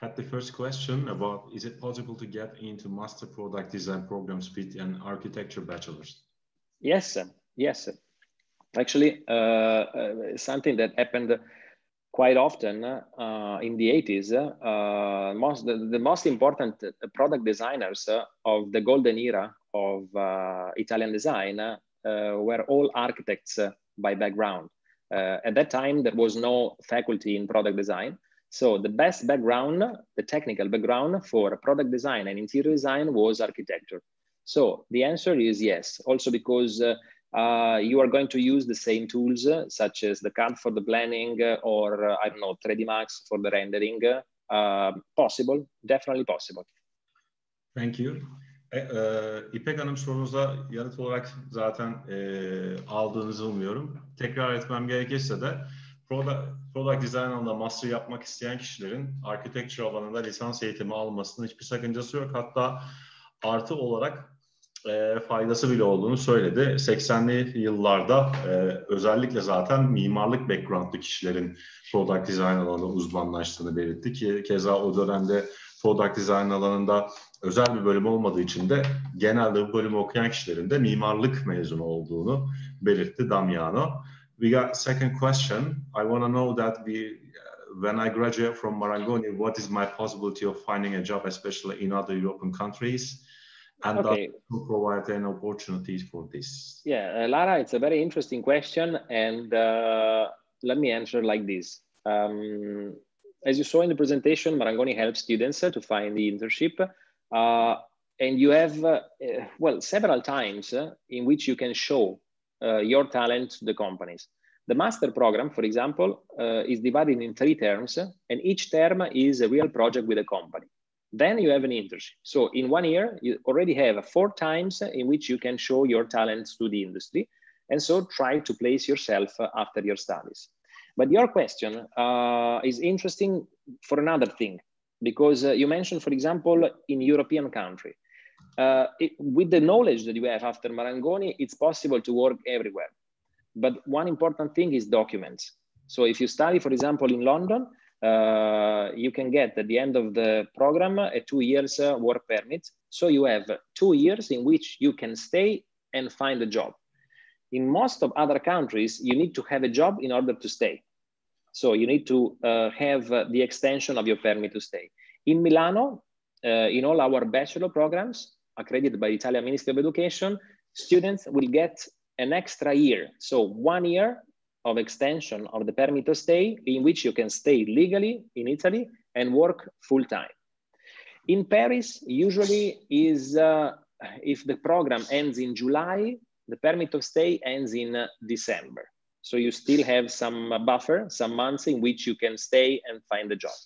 had the first question about is it possible to get into master product design programs with an architecture bachelor's? Yes, sir. yes. Sir. Actually, uh, uh, something that happened quite often uh, in the 80s. Uh, most, the, the, most important product designers of the golden era of uh, Italian design uh, were all architects by background. at that time, there was no faculty in product design. So the best background, the technical background for product design and interior design was architecture. So the answer is yes, also because uh, uh, you are going to use the same tools uh, such as the CAD for the planning uh, or uh, I don't know, 3D Max for the rendering. Uh, possible, definitely possible. Thank you. E, e, İpek Hanım sorunuza yanıt olarak zaten e, aldığınızı umuyorum. Tekrar etmem gerekirse de Product, product design alanında master yapmak isteyen kişilerin architecture alanında lisans eğitimi almasının hiçbir sakıncası yok. Hatta artı olarak e, faydası bile olduğunu söyledi. 80'li yıllarda e, özellikle zaten mimarlık backgroundlı kişilerin product design alanında uzmanlaştığını belirtti ki keza o dönemde product design alanında özel bir bölüm olmadığı için de genelde bu bölümü okuyan kişilerin de mimarlık mezunu olduğunu belirtti Damiano. We got second question. I want to know that we, uh, when I graduate from Marangoni, what is my possibility of finding a job, especially in other European countries? and okay. to provide an opportunities for this? Yeah, uh, Lara, it's a very interesting question, and uh, let me answer like this. Um, as you saw in the presentation, Marangoni helps students uh, to find the internship, uh, and you have uh, well several times uh, in which you can show your talent to the companies. The master program, for example, is divided in three terms, and each term is a real project with a company. Then you have an internship. So in one year, you already have four times in which you can show your talents to the industry. And so try to place yourself after your studies. But your question uh, is interesting for another thing, because uh, you mentioned, for example, in European country. Uh, it, with the knowledge that you have after Marangoni, it's possible to work everywhere. But one important thing is documents. So if you study, for example, in London, uh, you can get at the end of the program a two years uh, work permit. So you have two years in which you can stay and find a job. In most of other countries, you need to have a job in order to stay. So you need to uh, have uh, the extension of your permit to stay. In Milano, in all our bachelor programs accredited by the Italian Ministry of Education, students will get an extra year. So one year of extension of the permit to stay in which you can stay legally in Italy and work full time. In Paris, usually is uh, if the program ends in July, the permit of stay ends in uh, December. So you still have some buffer, some months in which you can stay and find a job.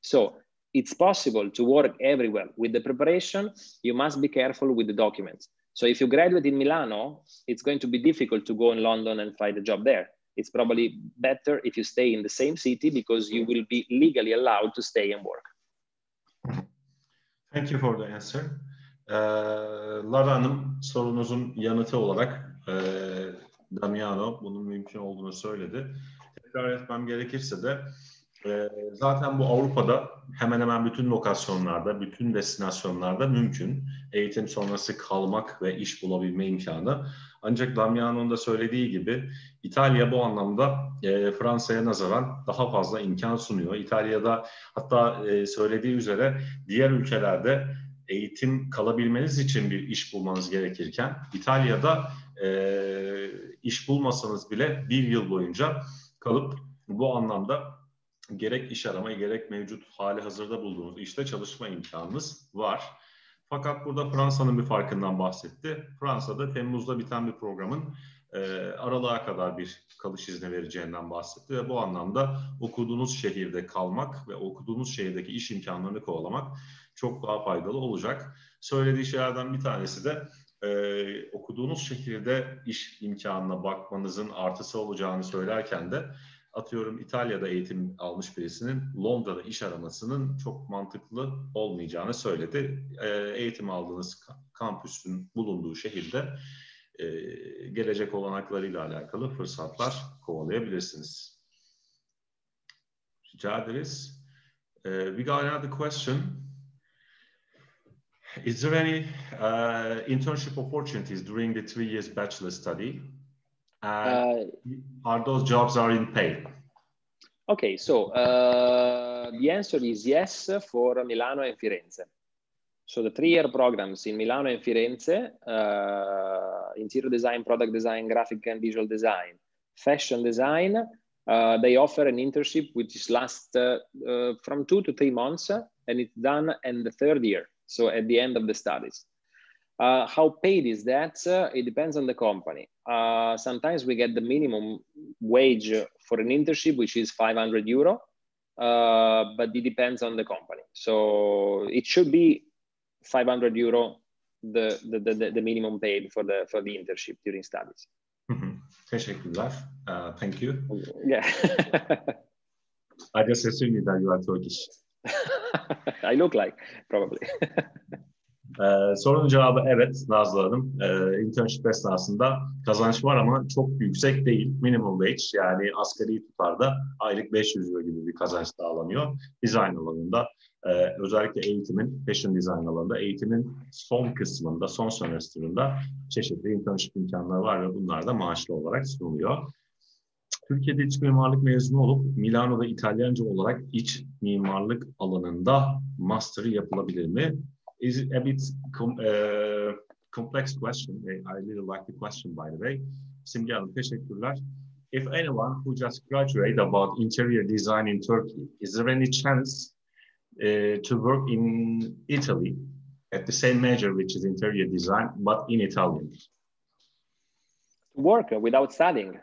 So it's possible to work everywhere. With the preparation, you must be careful with the documents. So if you graduate in Milano, it's going to be difficult to go in London and find a job there it's probably better if you stay in the same city because you will be legally allowed to stay and work. Thank you for the answer. Ee, Lara Hanım sorunuzun yanıtı olarak e, Damiano bunun mümkün olduğunu söyledi. Tekrar etmem gerekirse de e, zaten bu Avrupa'da hemen hemen bütün lokasyonlarda, bütün destinasyonlarda mümkün. Eğitim sonrası kalmak ve iş bulabilme imkanı. Ancak Damiano'nun da söylediği gibi İtalya bu anlamda e, Fransa'ya nazaran daha fazla imkan sunuyor. İtalya'da hatta e, söylediği üzere diğer ülkelerde eğitim kalabilmeniz için bir iş bulmanız gerekirken İtalya'da e, iş bulmasanız bile bir yıl boyunca kalıp bu anlamda gerek iş aramayı gerek mevcut hali hazırda bulduğunuz işte çalışma imkanınız var. Fakat burada Fransa'nın bir farkından bahsetti. Fransa'da Temmuz'da biten bir programın e, aralığa kadar bir kalış izni vereceğinden bahsetti ve bu anlamda okuduğunuz şehirde kalmak ve okuduğunuz şehirdeki iş imkanlarını kovalamak çok daha faydalı olacak. Söylediği şeylerden bir tanesi de e, okuduğunuz şehirde iş imkanına bakmanızın artısı olacağını söylerken de atıyorum İtalya'da eğitim almış birisinin Londra'da iş aramasının çok mantıklı olmayacağını söyledi. E, eğitim aldığınız kampüsün bulunduğu şehirde e, gelecek olanaklarıyla alakalı fırsatlar kovalayabilirsiniz. Rica ederiz. Uh, we got another question. Is there any uh, internship opportunities during the three years bachelor study? Uh, are those jobs are in pay? Okay, so uh, the answer is yes for Milano and Firenze. So the three-year programs in Milano and Firenze, uh, interior design, product design, graphic and visual design, fashion design, uh, they offer an internship which lasts uh, uh, from two to three months and it's done in the third year. So at the end of the studies. Uh, how paid is that? Uh, it depends on the company. Uh, sometimes we get the minimum wage for an internship, which is 500 euro, uh, but it depends on the company. So it should be 500 euro the, the, the, the minimum paid for the, for the internship during studies. Mm-hmm. Teşekkürler. Uh, thank you. Yeah. I just assumed that you are Turkish. I look like, probably. Ee, sorunun cevabı evet Nazlı Hanım. Ee, internship esnasında kazanç var ama çok yüksek değil. Minimum wage yani asgari tutarda aylık 500 euro gibi bir kazanç sağlanıyor. Design alanında e, özellikle eğitimin, fashion design alanında eğitimin son kısmında, son semestrında çeşitli internship imkanları var ve bunlar da maaşlı olarak sunuluyor. Türkiye'de iç mimarlık mezunu olup Milano'da İtalyanca olarak iç mimarlık alanında master yapılabilir mi? Is a bit com uh, complex question. I really like the question, by the way. Simge Hanım, teşekkürler. If anyone who just graduated about interior design in Turkey, is there any chance uh, to work in Italy at the same major, which is interior design, but in Italian? Work without studying?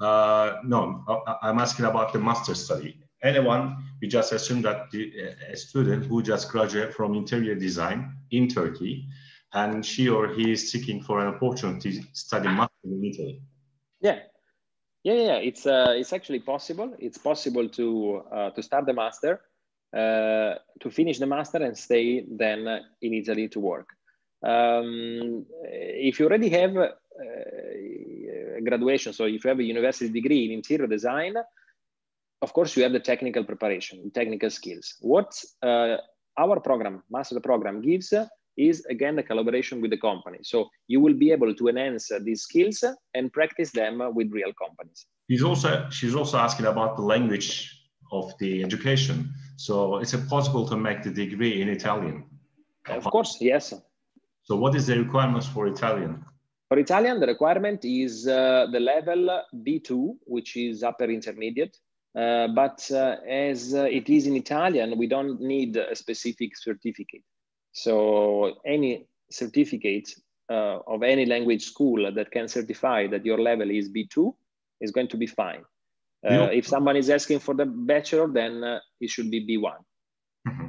Uh, no, I'm asking about the master study. Anyone, we just assume that the, a student who just graduated from interior design in Turkey, and she or he is seeking for an opportunity to study master in Italy. Yeah, yeah, yeah. It's uh, it's actually possible. It's possible to uh, to start the master, uh, to finish the master, and stay then in Italy to work. Um, if you already have uh, graduation, so if you have a university degree in interior design, of course you have the technical preparation, technical skills. What uh, our program, master program, gives is again the collaboration with the company. So you will be able to enhance these skills and practice them with real companies. He's also she's also asking about the language of the education. So is it possible to make the degree in Italian? Of course, yes. So what is the requirements for Italian? For Italian, the requirement is uh, the level B2, which is upper intermediate. Uh, but uh, as uh, it is in Italian, we don't need a specific certificate. So any certificate uh, of any language school that can certify that your level is B2 is going to be fine. Uh, if someone is asking for the bachelor, then uh, it should be B1. Mm-hmm.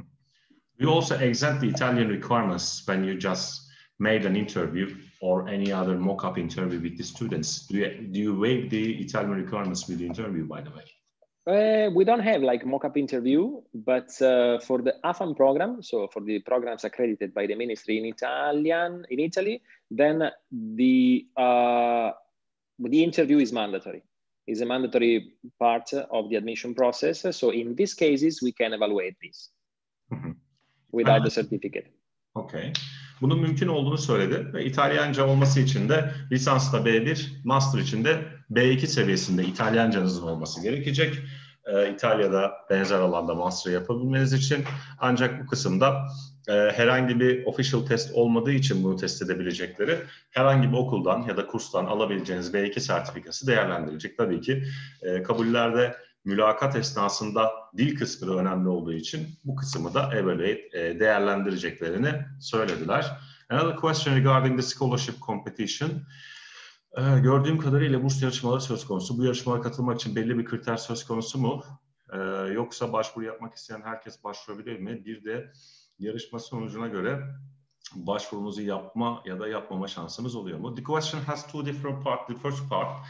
You also exempt the Italian requirements when you just made an interview or any other mock-up interview with the students. Do you, do you waive the Italian requirements with the interview, by the way? Uh, we don't have like mock-up interview, but uh, for the AFAM program, so for the programs accredited by the ministry in Italian in Italy, then the uh, the interview is mandatory. Is a mandatory part of the admission process. So in these cases, we can evaluate this mm-hmm. without the certificate. Okay. Bunun mümkün olduğunu söyledi ve İtalyanca olması için de lisansta B1, master için de B2 seviyesinde İtalyancanızın olması gerekecek. Ee, İtalya'da benzer alanda master yapabilmeniz için. Ancak bu kısımda e, herhangi bir official test olmadığı için bunu test edebilecekleri herhangi bir okuldan ya da kurstan alabileceğiniz B2 sertifikası değerlendirilecek. Tabii ki e, kabullerde mülakat esnasında dil kısmı da önemli olduğu için bu kısmı da evaluate, e, değerlendireceklerini söylediler. Another question regarding the scholarship competition. Ee, gördüğüm kadarıyla burs yarışmaları söz konusu. Bu yarışmalara katılmak için belli bir kriter söz konusu mu? Ee, yoksa başvuru yapmak isteyen herkes başvurabilir mi? Bir de yarışma sonucuna göre başvurumuzu yapma ya da yapmama şansımız oluyor mu? The question has two different parts. The first part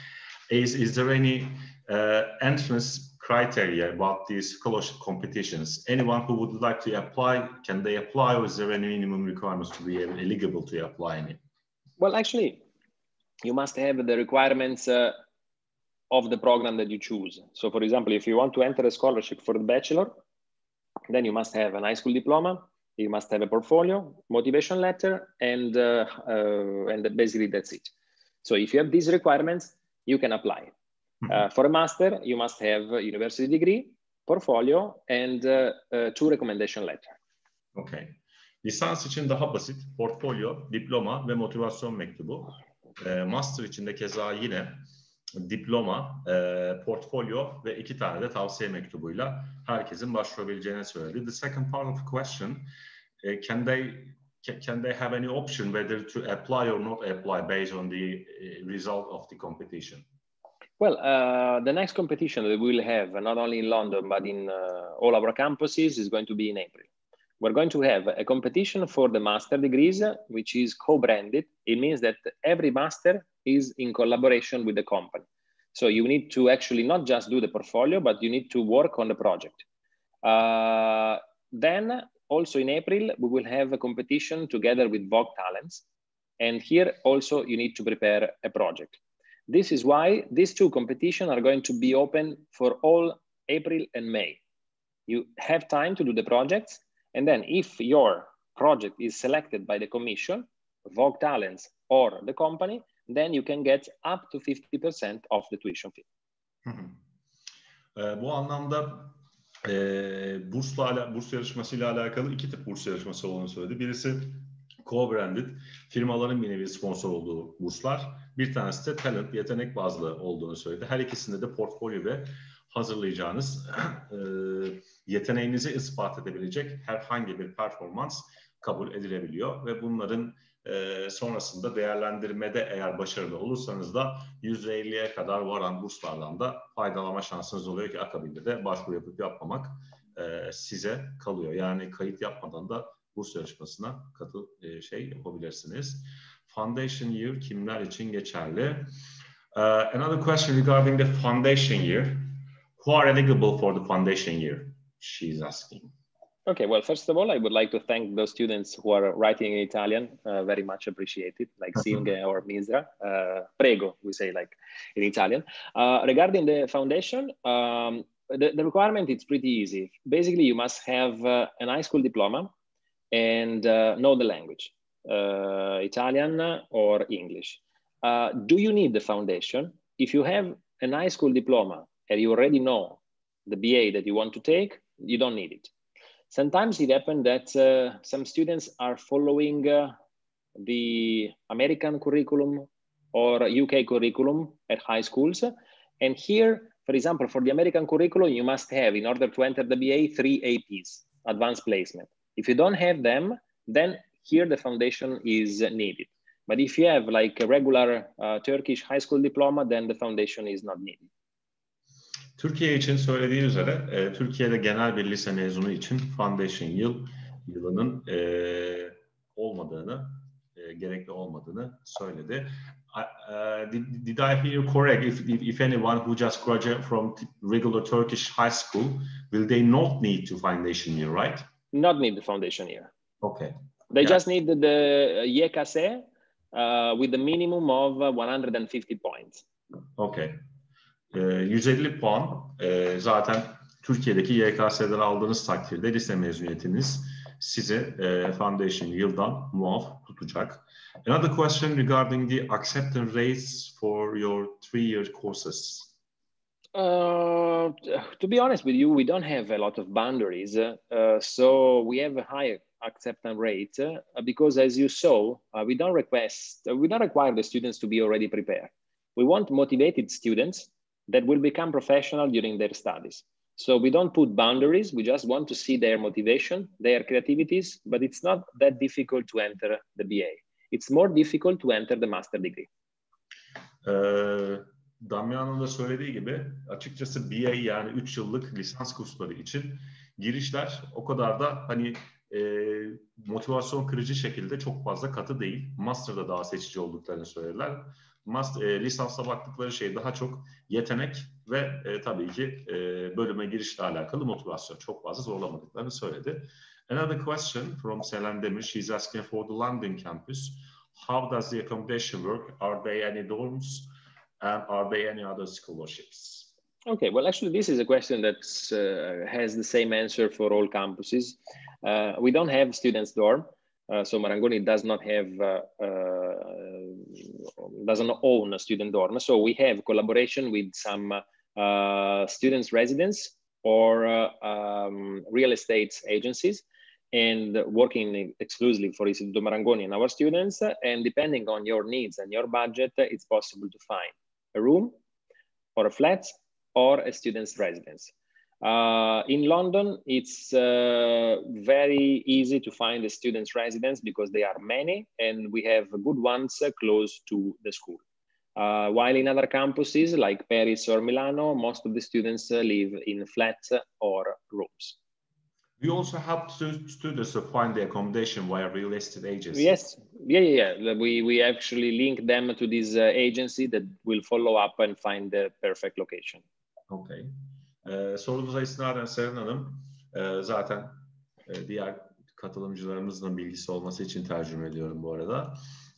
is, is there any uh, entrance criteria about these scholarship competitions? Anyone who would like to apply, can they apply or is there any minimum requirements to be eligible to apply any? Well, actually, you must have the requirements uh, of the program that you choose. So for example, if you want to enter a scholarship for the bachelor, then you must have an high school diploma, you must have a portfolio, motivation letter, and, uh, uh, and basically that's it. So if you have these requirements, you can apply. Mm-hmm. Uh, for a master, you must have a university degree, portfolio, and uh, uh, two recommendation letter. Okay. Lisans için daha basit, portfolyo, diploma ve motivasyon mektubu. E, master için de keza yine diploma, e, portfolyo ve iki tane de tavsiye mektubuyla herkesin başvurabileceğini söyledi. The second part of the question, uh, can they can they have any option whether to apply or not apply based on the result of the competition? Well, uh, the next competition that we will have, not only in London, but in uh, all our campuses, is going to be in April we're going to have a competition for the master degrees, which is co-branded. It means that every master is in collaboration with the company. So you need to actually not just do the portfolio, but you need to work on the project. Uh, then also in April, we will have a competition together with Vogue Talents. And here also you need to prepare a project. This is why these two competitions are going to be open for all April and May. You have time to do the projects and then if your project is selected by the commission, Vogue Talents or the company, then you can get up to 50% of the tuition fee. Hı hı. bu anlamda e, bursla, burs yarışmasıyla alakalı iki tip burs yarışması olduğunu söyledi. Birisi co-branded, firmaların bir sponsor olduğu burslar. Bir tanesi de talent, yetenek bazlı olduğunu söyledi. Her ikisinde de portfolyo ve hazırlayacağınız e, yeteneğinizi ispat edebilecek herhangi bir performans kabul edilebiliyor ve bunların e, sonrasında değerlendirmede eğer başarılı olursanız da %50'ye kadar varan burslardan da faydalama şansınız oluyor ki akabinde de başvuru yapıp yapmamak e, size kalıyor. Yani kayıt yapmadan da burs yarışmasına katıl e, şey yapabilirsiniz. Foundation year kimler için geçerli? Uh, another question regarding the foundation year. Who are eligible for the foundation year? She's asking. Okay, well, first of all, I would like to thank those students who are writing in Italian, uh, very much appreciated, like Simge or Misra. Uh, prego, we say like in Italian. Uh, regarding the foundation, um, the, the, requirement is pretty easy. Basically, you must have uh, an high school diploma and uh, know the language, uh, Italian or English. do you need the foundation? If you have an high school diploma and you already know the BA that you want to take, you don't need it. Sometimes it happened that uh, some students are following uh, the American curriculum or UK curriculum at high schools. And here, for example, for the American curriculum, you must have, in order to enter the BA, three APs, advanced placement. If you don't have them, then here the foundation is needed. But if you have like a regular uh, Turkish high school diploma, then the foundation is not needed. Türkiye için söylediği üzere e, Türkiye'de genel bir lise mezunu için foundation yıl yılının e, olmadığını, e, gerekli olmadığını söyledi. Uh, did, did I hear correct? If, if, if anyone who just graduated from regular Turkish high school, will they not need to foundation year, right? Not need the foundation year. Okay. They yeah. just need the, the YKS uh, with the minimum of 150 points. Okay. E, 150 puan zaten Türkiye'deki YKS'den aldığınız takdirde lise mezuniyetiniz sizi e, foundation yıldan muaf tutacak. Another question regarding the acceptance rates for your three-year courses. Uh, to be honest with you, we don't have a lot of boundaries. Uh, so we have a high acceptance rate uh, because as you saw, uh, we don't request, we don't require the students to be already prepared. We want motivated students that will become professional during their studies. So we don't put boundaries. We just want to see their motivation, their creativities, but it's not that difficult to enter the BA. It's more difficult to enter the master degree. Ee, Damian'ın da söylediği gibi açıkçası BA yani 3 yıllık lisans kursları için girişler o kadar da hani e, motivasyon kırıcı şekilde çok fazla katı değil. Master'da daha seçici olduklarını söylediler. E, baktıkları şey daha çok yetenek ve e, tabii ki e, bölüme girişle alakalı motivasyon. Çok fazla zorlamadıklarını söyledi. Another question from Selen Demir. She's asking for the London campus. How does the accommodation work? Are there any dorms? And are there any other scholarships? Okay, well, actually, this is a question that uh, has the same answer for all campuses. Uh, we don't have students' dorm. Uh, so Marangoni does not have, uh, uh, doesn't own a student dorm. So we have collaboration with some students' residence or um, real estate agencies and working exclusively for Istituto Marangoni and our students. And depending on your needs and your budget, it's possible to find a room or a flat or a student's residence. Uh, in London, it's uh, very easy to find the student's residence because there are many and we have good ones close to the school. Uh, while in other campuses like Paris or Milano, most of the students uh, live in flats or rooms. We also help students to find the accommodation via real estate agencies. Yes, yeah, yeah, yeah. We, we actually link them to this uh, agency that will follow up and find the perfect location. Okay. Ee, sorumuza istinaden Seren Hanım e, zaten e, diğer katılımcılarımızın bilgisi olması için tercüme ediyorum bu arada.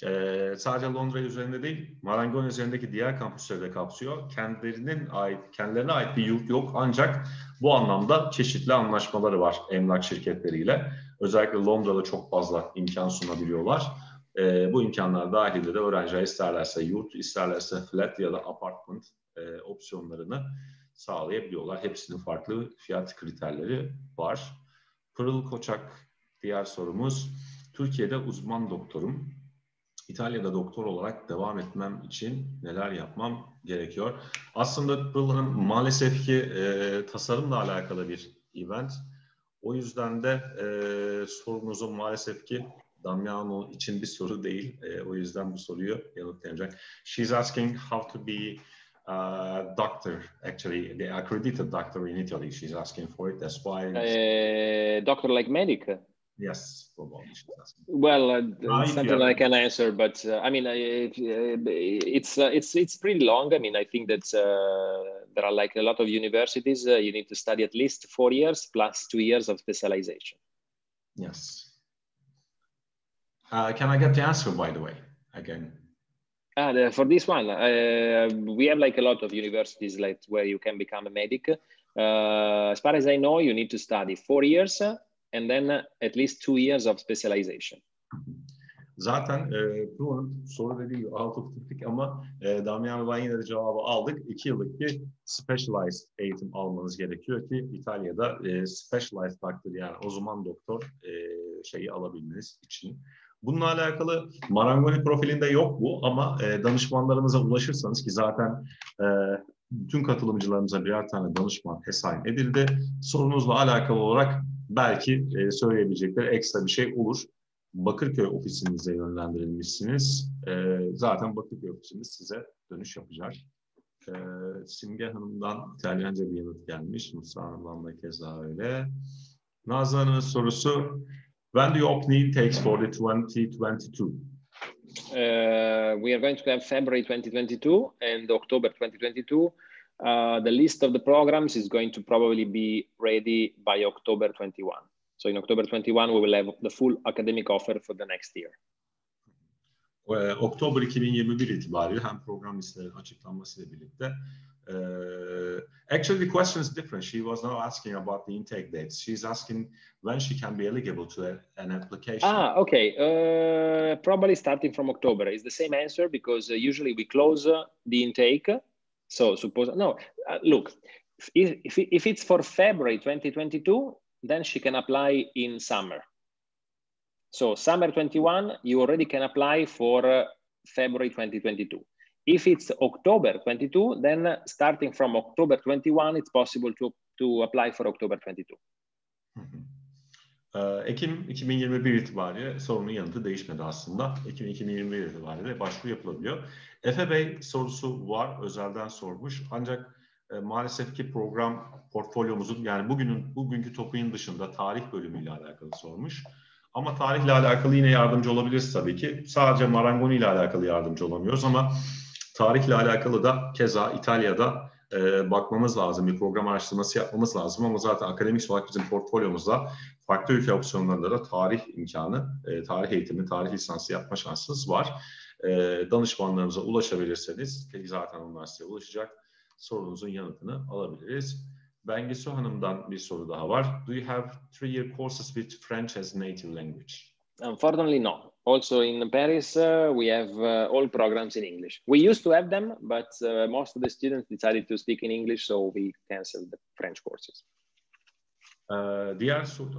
E, sadece Londra üzerinde değil, Marangon üzerindeki diğer kampüsleri de kapsıyor. Kendilerinin ait, kendilerine ait bir yurt yok ancak bu anlamda çeşitli anlaşmaları var emlak şirketleriyle. Özellikle Londra'da çok fazla imkan sunabiliyorlar. E, bu imkanlar dahilinde de öğrenciler isterlerse yurt, isterlerse flat ya da apartment e, opsiyonlarını sağlayabiliyorlar. Hepsinin farklı fiyat kriterleri var. Pırıl Koçak diğer sorumuz. Türkiye'de uzman doktorum. İtalya'da doktor olarak devam etmem için neler yapmam gerekiyor? Aslında Pırıl Hanım maalesef ki e, tasarımla alakalı bir event. O yüzden de e, sorunuzu maalesef ki Damiano için bir soru değil. E, o yüzden bu soruyu yanıtlayacak. She's asking how to be doctor, actually, the accredited doctor in Italy. She's asking for it. That's why. Uh, doctor like medic? Yes, Well, uh, something I can answer, but uh, I mean, it's uh, it's it's pretty long. I mean, I think that uh, there are like a lot of universities. Uh, you need to study at least four years plus two years of specialization. Yes. Uh, can I get the answer, by the way, again? Uh, for this one, uh, we have like a lot of universities like where you can become a medic. Uh, as far as I know, you need to study four years and then at least two years of specialization. Zaten e, Prua'nın soru dediği gibi out of topic ama e, Damian ve ben yine de cevabı aldık. İki yıllık bir specialized eğitim almanız gerekiyor ki İtalya'da e, specialized doctor yani uzman doktor e, şeyi alabilmeniz için. Bununla alakalı Marangoni profilinde yok bu ama e, danışmanlarınıza ulaşırsanız ki zaten e, bütün katılımcılarımıza birer tane danışman hesap edildi. Sorunuzla alakalı olarak belki e, söyleyebilecekleri ekstra bir şey olur. Bakırköy ofisinize yönlendirilmişsiniz. E, zaten Bakırköy ofisimiz size dönüş yapacak. E, Simge Hanım'dan İtalyanca bir yanıt gelmiş. Musa Hanım'dan da keza öyle. Nazlı Hanım'ın sorusu When do you open intakes for the 2022? Uh, we are going to have February 2022 and October 2022. Uh, the list of the programs is going to probably be ready by October 21. So in October 21, we will have the full academic offer for the next year. Oktober 2021 itibariyle hem program listelerinin açıklanmasıyla birlikte uh, actually the question is different. She was not asking about the intake dates. She's asking when she can be eligible to a, an application. Ah, okay. Uh, probably starting from October is the same answer because uh, usually we close uh, the intake. So suppose, no, uh, look, if, if, if it's for February 2022, then she can apply in summer. So summer 21, you already can apply for uh, February 2022. If it's October 22, then starting from October 21, it's possible to, to apply for October 22. Ekim 2021 itibariyle sorunun yanıtı değişmedi aslında. Ekim 2021 itibariyle başvuru yapılabiliyor. Efe Bey sorusu var, özelden sormuş. Ancak e, maalesef ki program portfolyomuzun yani bugünün bugünkü topuyun dışında tarih bölümüyle alakalı sormuş. Ama tarihle alakalı yine yardımcı olabiliriz tabii ki. Sadece Marangoni ile alakalı yardımcı olamıyoruz ama tarihle alakalı da keza İtalya'da e, bakmamız lazım. Bir program araştırması yapmamız lazım ama zaten akademik olarak bizim portfolyomuzda farklı ülke opsiyonlarında da tarih imkanı, e, tarih eğitimi, tarih lisansı yapma şansınız var. E, danışmanlarımıza ulaşabilirseniz, zaten onlar size ulaşacak, sorunuzun yanıtını alabiliriz. Bengisu Hanım'dan bir soru daha var. Do you have three-year courses with French as native language? Unfortunately, no. Also in Paris, uh, we have uh, all programs in English. We used to have them, but uh, most of the students decided to speak in English, so we canceled the French courses. Uh, diğer soru,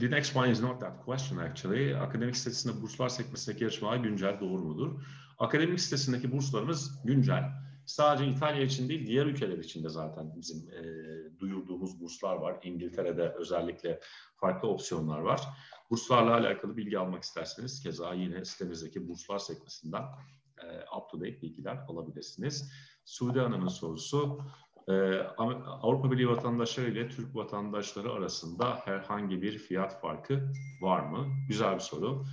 the next one is not that question actually. Akademik sitesinde burslar sekmesindeki yarışmalar güncel doğru mudur? Akademik sitesindeki burslarımız güncel. Sadece İtalya için değil, diğer ülkeler için de zaten bizim e, duyurduğumuz burslar var. İngiltere'de özellikle farklı opsiyonlar var. Burslarla alakalı bilgi almak isterseniz keza yine sitemizdeki burslar sekmesinden e, up to date bilgiler alabilirsiniz. Suudi Hanım'ın sorusu, e, Avrupa Birliği vatandaşları ile Türk vatandaşları arasında herhangi bir fiyat farkı var mı? Güzel bir soru.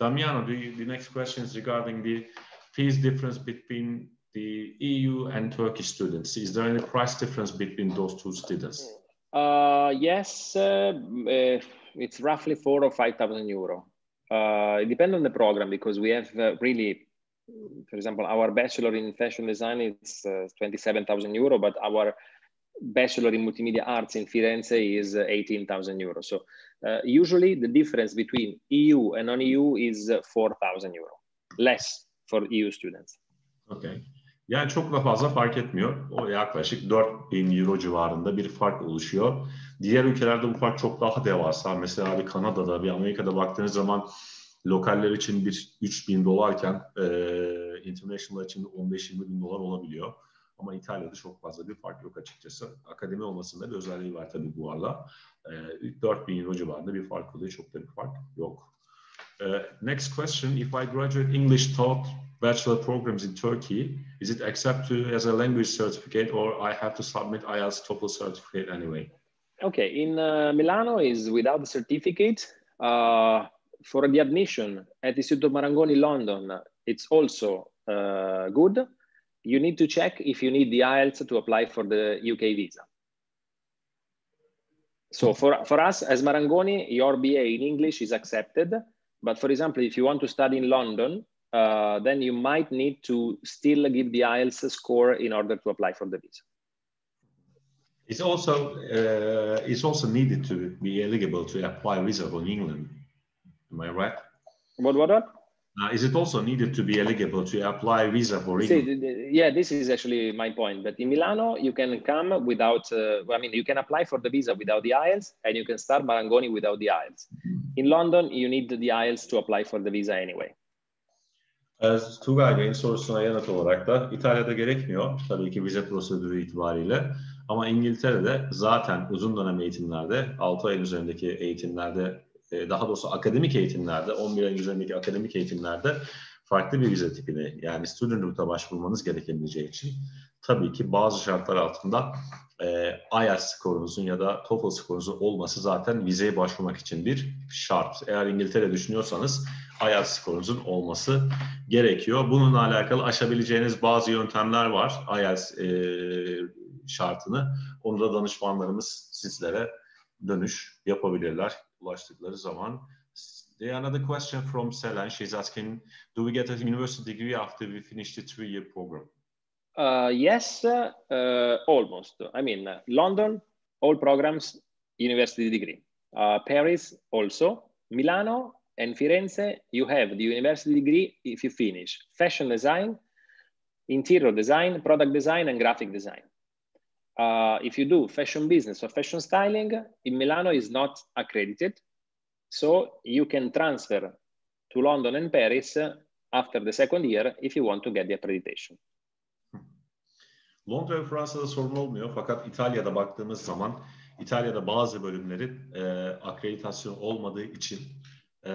Damiano, the, the next question is regarding the fees difference between the EU and Turkish students. Is there any price difference between those two students? Uh, yes, uh, uh, it's roughly four or five thousand euro. Uh, it depends on the program because we have uh, really, for example, our bachelor in fashion design is uh, twenty-seven thousand euro, but our bachelor in multimedia arts in Firenze is eighteen thousand euro. So usually the difference between EU and non-EU is four thousand euro, less for EU students. Okay. Yani çok da fazla fark etmiyor. O yaklaşık 4000 euro civarında bir fark oluşuyor. Diğer ülkelerde bu fark çok daha devasa. Mesela bir Kanada'da, bir Amerika'da baktığınız zaman lokaller için bir 3000 dolarken e, international için 15-20 bin dolar olabiliyor. Ama İtalya'da çok fazla bir fark yok açıkçası. Akademi olmasında bir özelliği var tabii bu arada. E, 4000 euro civarında bir fark oluyor. Çok da bir fark yok. Uh, next question, if I graduate English taught bachelor programs in Turkey, is it accepted as a language certificate or I have to submit IELTS TOEFL certificate anyway? Okay, in uh, Milano is without the certificate. Uh, for the admission at the Istituto Marangoni London, it's also uh, good. You need to check if you need the IELTS to apply for the UK visa. So for, for us as Marangoni, your BA in English is accepted. But for example, if you want to study in London, uh, then you might need to still give the IELTS score in order to apply for the visa. It's also uh, it's also needed to be eligible to apply visa in England. Am I right? What what what? Uh, is it also needed to be eligible to apply visa for England? Yeah, this is actually my point. But in Milano, you can come without. Uh, I mean, you can apply for the visa without the IELTS, and you can start Marangoni without the IELTS. In London, you need the IELTS to apply for the visa anyway. Tugay Bey'in sorusuna yanıt olarak da İtalya'da gerekmiyor tabii ki vize prosedürü itibariyle ama İngiltere'de zaten uzun dönem eğitimlerde 6 ayın üzerindeki eğitimlerde daha doğrusu akademik eğitimlerde 11 ayın üzerindeki akademik eğitimlerde farklı bir vize tipini yani student route'a başvurmanız gerekebileceği için tabii ki bazı şartlar altında e, IELTS skorunuzun ya da TOEFL skorunuzun olması zaten vizeye başvurmak için bir şart. Eğer İngiltere düşünüyorsanız IELTS skorunuzun olması gerekiyor. Bununla alakalı aşabileceğiniz bazı yöntemler var IELTS e, şartını. Onu da danışmanlarımız sizlere dönüş yapabilirler ulaştıkları zaman. Another question from Selen. She's asking, do we get a university degree after we finish the three-year program? Uh, yes, uh, almost. I mean, uh, London, all programs, university degree. Uh, Paris also. Milano and Firenze, you have the university degree if you finish fashion design, interior design, product design, and graphic design. Uh, if you do fashion business or fashion styling, in Milano is not accredited. So you can transfer to London and Paris after the second year if you want to get the accreditation. Londra ve Fransa'da sorun olmuyor fakat İtalya'da baktığımız zaman İtalya'da bazı bölümlerin e, akreditasyon olmadığı için e,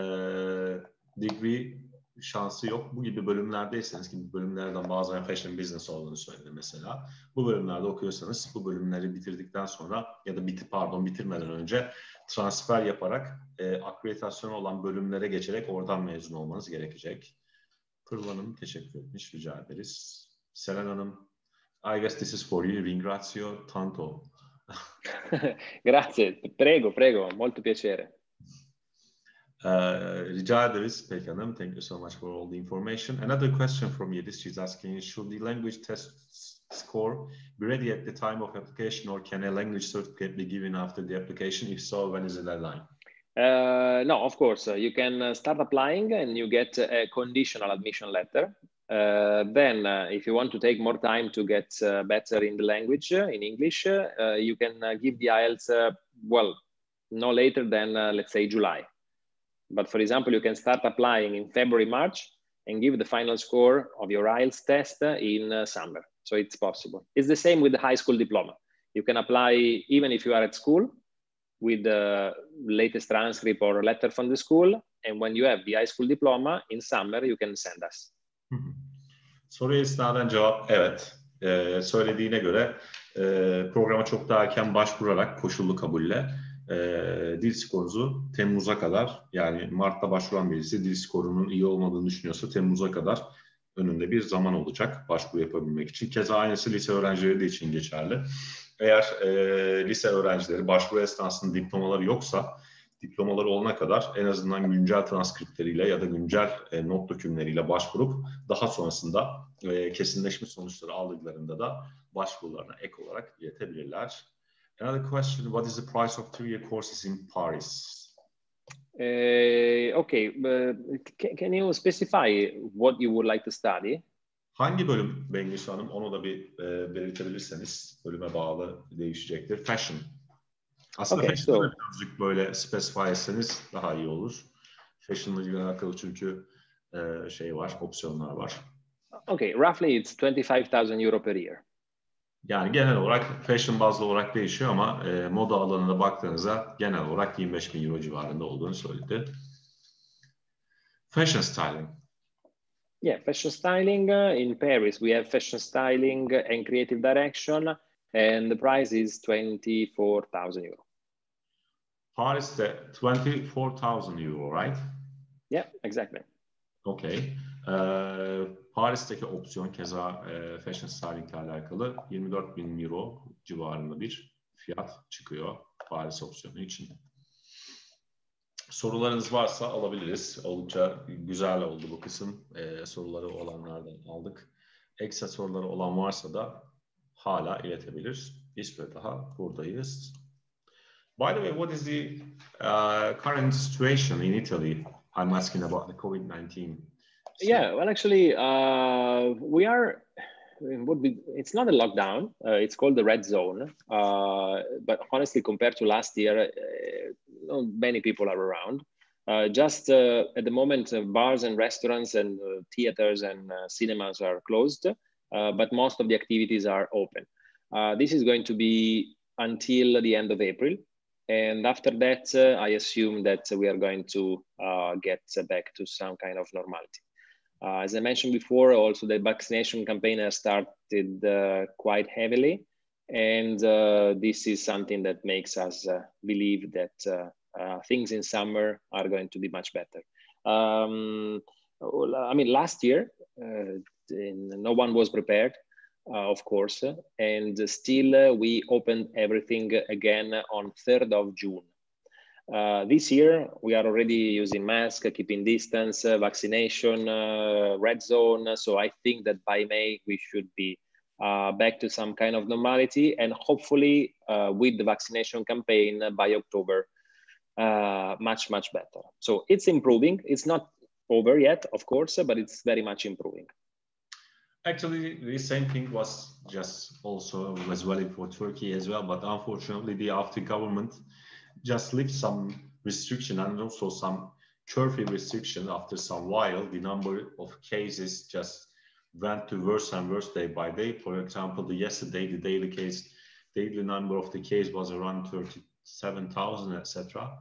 degree şansı yok. Bu gibi bölümlerdeyseniz ki bu bölümlerden bazen fashion business olduğunu söyledi mesela. Bu bölümlerde okuyorsanız bu bölümleri bitirdikten sonra ya da biti pardon bitirmeden önce transfer yaparak e, akreditasyon olan bölümlere geçerek oradan mezun olmanız gerekecek. Pırıl Hanım teşekkür etmiş. Rica ederiz. Selen Hanım I guess this is for you. Ringrazio tanto. Grazie, prego, prego, molto piacere. Uh, rica ederiz Pek Hanım. Thank you so much for all the information. Another question from Yedis. She's asking, should the language test score be ready at the time of application or can a language certificate be given after the application? If so, when is the deadline? Uh, no, of course. Uh, you can uh, start applying and you get a conditional admission letter. Uh, then, uh, if you want to take more time to get better in the language, in English, you can give the IELTS, well, no later than, let's say, July. But for example, you can start applying in February, March, and give the final score of your IELTS test in uh, summer. So it's possible. It's the same with the high school diploma. You can apply even if you are at school with the latest transcript or letter from the school. And when you have the high school diploma in summer, you can send us. Soru esnadan cevap evet. Ee, söylediğine göre e, programa çok daha erken başvurarak koşullu kabulle e, dil skorunuzu Temmuz'a kadar yani Mart'ta başvuran birisi dil skorunun iyi olmadığını düşünüyorsa Temmuz'a kadar önünde bir zaman olacak başvuru yapabilmek için. Keza aynısı lise öğrencileri de için geçerli. Eğer e, lise öğrencileri başvuru esnasında diplomaları yoksa diplomaları olana kadar en azından güncel transkriptleriyle ya da güncel e, not dökümleriyle başvurup daha sonrasında e, kesinleşmiş sonuçları aldıklarında da başvurularına ek olarak iletebilirler. Another question, what is the price of two-year courses in Paris? Uh, okay, uh, can, can, you specify what you would like to study? Hangi bölüm Bengisu Hanım? Onu da bir e, belirtebilirseniz bölüme bağlı değişecektir. Fashion. Aslında okay, fashion'ı so, birazcık böyle specify etseniz daha iyi olur. Fashion'la alakalı çünkü e, şey var, opsiyonlar var. Okay, roughly it's 25,000 euro per year. Yani genel olarak fashion bazlı olarak değişiyor ama e, moda alanına baktığınızda genel olarak 25 bin euro civarında olduğunu söyledi. Fashion styling. Yeah, fashion styling uh, in Paris. We have fashion styling and creative direction, and the price is 24,000 euro. Paris'te 24,000 euro, right? Yeah, exactly. Okay. Ee, Paris'teki opsiyon keza e, fashion styling ile alakalı 24 bin euro civarında bir fiyat çıkıyor Paris opsiyonu için. Sorularınız varsa alabiliriz. Oldukça güzel oldu bu kısım. Ee, soruları olanlardan aldık. Ekstra soruları olan varsa da hala iletebilir. Bir süre daha buradayız. By the way, what is the uh, current situation in Italy? I'm asking about the COVID-19 So. Yeah, well, actually, uh, we are. Would be, it's not a lockdown. Uh, it's called the red zone. Uh, but honestly, compared to last year, uh, many people are around. Uh, just uh, at the moment, bars and restaurants and theaters and cinemas are closed, but most of the activities are open. this is going to be until the end of April. And after that, I assume that we are going to get back to some kind of normality. Uh, as I mentioned before, also the vaccination campaign has started uh, quite heavily. And uh, this is something that makes us uh, believe that uh, uh, things in summer are going to be much better. Um, I mean, last year, no one was prepared, of course, and still we opened everything again on 3rd of June. Uh, this year, we are already using mask, keeping distance, uh, vaccination, uh, red zone. So I think that by May, we should be uh, back to some kind of normality. And hopefully, uh, with the vaccination campaign by October, much, much better. So it's improving. It's not over yet, of course, but it's very much improving. Actually, the same thing was just also was valid for Turkey as well. But unfortunately, the after government just lift some restriction and also some curfew restriction after some while, the number of cases just went to worse and worse day by day. For example, the yesterday, the daily case, daily number of the case was around 37,000, etc.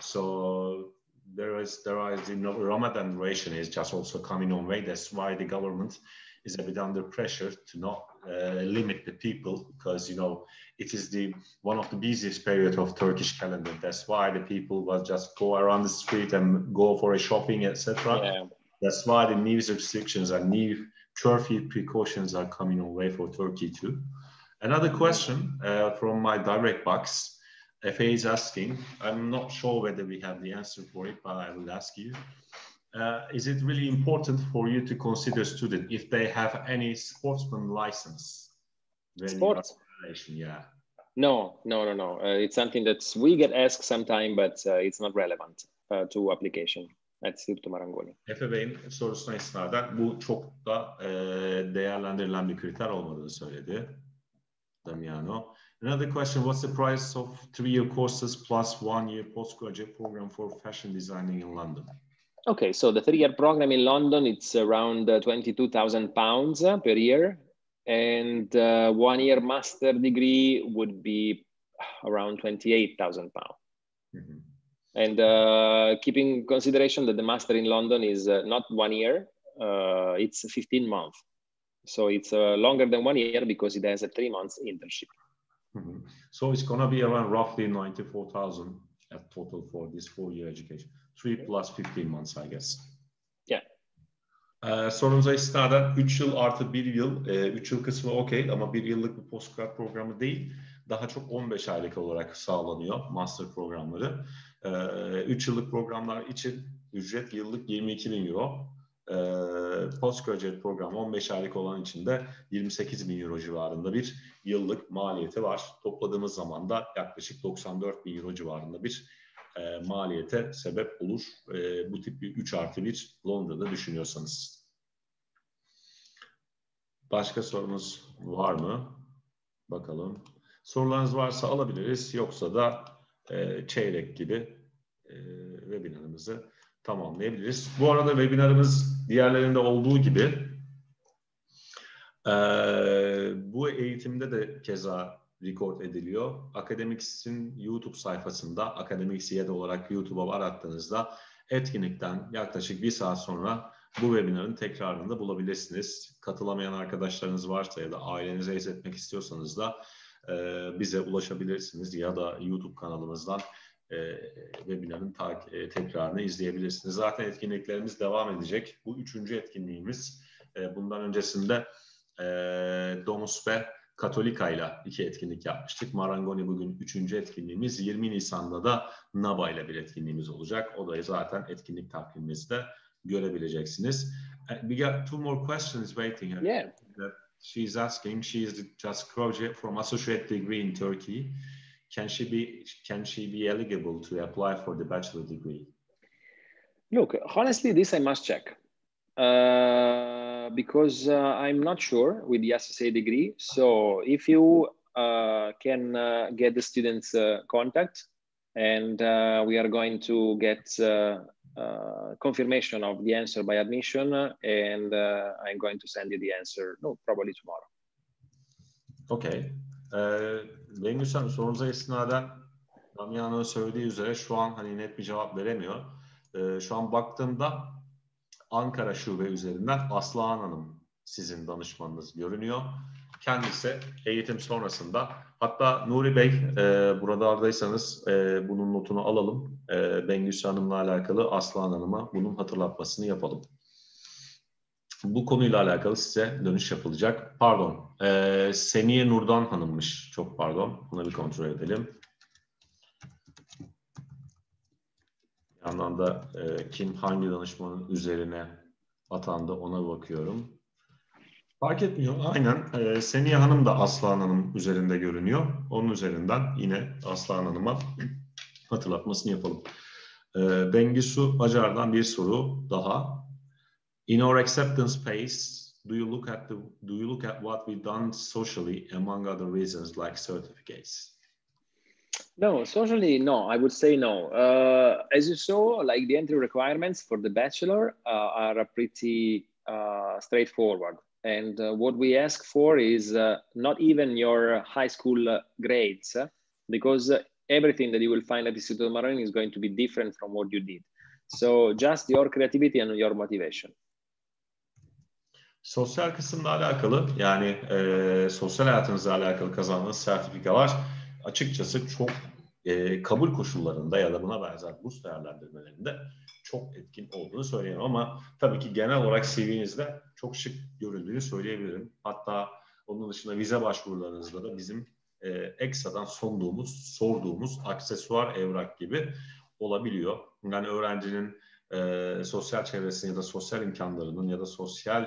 So there is there is the Ramadan ration is just also coming on way. That's why the government is a bit under pressure to not uh, limit the people because you know it is the one of the busiest period of Turkish calendar. That's why the people will just go around the street and go for a shopping, etc. Yeah. That's why the new restrictions and new curfew precautions are coming away for Turkey too. Another question uh, from my direct box. FA is asking, I'm not sure whether we have the answer for it, but I will ask you uh, is it really important for you to consider student if they have any sportsman license? Sports? Yeah. No, no, no, no. Uh, it's something that we get asked sometime, but uh, it's not relevant uh, to application at Istituto Marangoni. Efe Bey'in sorusuna istinaden bu çok da e, değerlendirilen bir kriter olmadığını söyledi Damiano. Another question, what's the price of three-year courses plus one-year postgraduate program for fashion designing in London? Okay, so the three-year program in London, it's around uh, 22,000 pounds uh, per year. And uh, one-year master degree would be around 28,000 pounds. Mm -hmm. And uh, keeping consideration that the master in London is uh, not one year, uh, it's 15 months. So it's longer than one year because it has a three months internship. Mm -hmm. So it's gonna be around roughly 94,000 at total for this four-year education. Three plus 15 months, I guess. Yeah. Ee, sorunuza istinaden 3 yıl artı 1 yıl, 3 e, yıl kısmı okey ama 1 yıllık bir postgrad programı değil. Daha çok 15 aylık olarak sağlanıyor master programları. 3 ee, yıllık programlar için ücret yıllık 22 bin euro. Ee, postgraduate program 15 aylık olan için de 28 bin euro civarında bir yıllık maliyeti var. Topladığımız zaman da yaklaşık 94 bin euro civarında bir e, maliyete sebep olur. E, bu tip bir 3 artı 1 Londra'da düşünüyorsanız. Başka sorunuz var mı? Bakalım. Sorularınız varsa alabiliriz. Yoksa da e, çeyrek gibi e, webinarımızı tamamlayabiliriz. Bu arada webinarımız diğerlerinde olduğu gibi e, bu eğitimde de keza record ediliyor. Akademiks'in YouTube sayfasında Akademiks YED olarak YouTube'a arattığınızda etkinlikten yaklaşık bir saat sonra bu webinarın tekrarını da bulabilirsiniz. Katılamayan arkadaşlarınız varsa ya da ailenize izletmek istiyorsanız da e, bize ulaşabilirsiniz ya da YouTube kanalımızdan e, webinarın ta, e, tekrarını izleyebilirsiniz. Zaten etkinliklerimiz devam edecek. Bu üçüncü etkinliğimiz. E, bundan öncesinde e, Domus ve Katolika ile iki etkinlik yapmıştık. Marangoni bugün üçüncü etkinliğimiz. 20 Nisan'da da NABA ile bir etkinliğimiz olacak. O da zaten etkinlik takvimimizde görebileceksiniz. Uh, we got two more questions waiting. Yeah. She's asking, she is just graduate from associate degree in Turkey. Can she be can she be eligible to apply for the bachelor degree? Look, honestly, this I must check. Uh, because uh, I'm not sure with the associate degree. So if you uh, can uh, get the students' contact, and we are going to get confirmation of the answer by admission, and I'm going to send you the answer. No, probably tomorrow. Okay. Ee, Bengüs Hanım sorunuza istinaden Damiano'nun söylediği üzere şu an hani net bir cevap veremiyor. Ee, şu an baktığımda Ankara Şube üzerinden Aslıhan Hanım sizin danışmanınız görünüyor. Kendisi eğitim sonrasında hatta Nuri Bey e, buralardaysanız e, bunun notunu alalım. E, Bengüs Hanım'la alakalı Aslıhan Hanım'a bunun hatırlatmasını yapalım. Bu konuyla alakalı size dönüş yapılacak. Pardon, e, Seniye Nurdan Hanım'mış. Çok pardon. Bunu bir kontrol edelim. Bir yandan da e, kim hangi danışmanın üzerine atandı ona bakıyorum. Fark etmiyor. Aynen. E, Seniye Hanım da Aslan Hanım üzerinde görünüyor. Onun üzerinden yine Aslan Hanım'a hatırlatmasını yapalım. E, Bengisu Acar'dan bir soru daha. In our acceptance phase, do you look at the do you look at what we've done socially among other reasons like certificates? No, socially, no. I would say no. Uh, as you saw, like the entry requirements for the bachelor uh, are pretty uh, straightforward. And uh, what we ask for is uh, not even your high school grades, because everything that you will find at Istituto Marangoni is going to be different from what you did. So just your creativity and your motivation. Sosyal kısımla alakalı yani e, sosyal hayatınızla alakalı kazandığınız sertifikalar açıkçası çok e, kabul koşullarında ya da buna benzer burs değerlendirmelerinde çok etkin olduğunu söyleyemem ama tabii ki genel olarak CV'nizde çok şık görüldüğünü söyleyebilirim. Hatta onun dışında vize başvurularınızda da bizim e, ekstradan sunduğumuz, sorduğumuz aksesuar evrak gibi olabiliyor. Yani öğrencinin e, sosyal çevresinin ya da sosyal imkanlarının ya da sosyal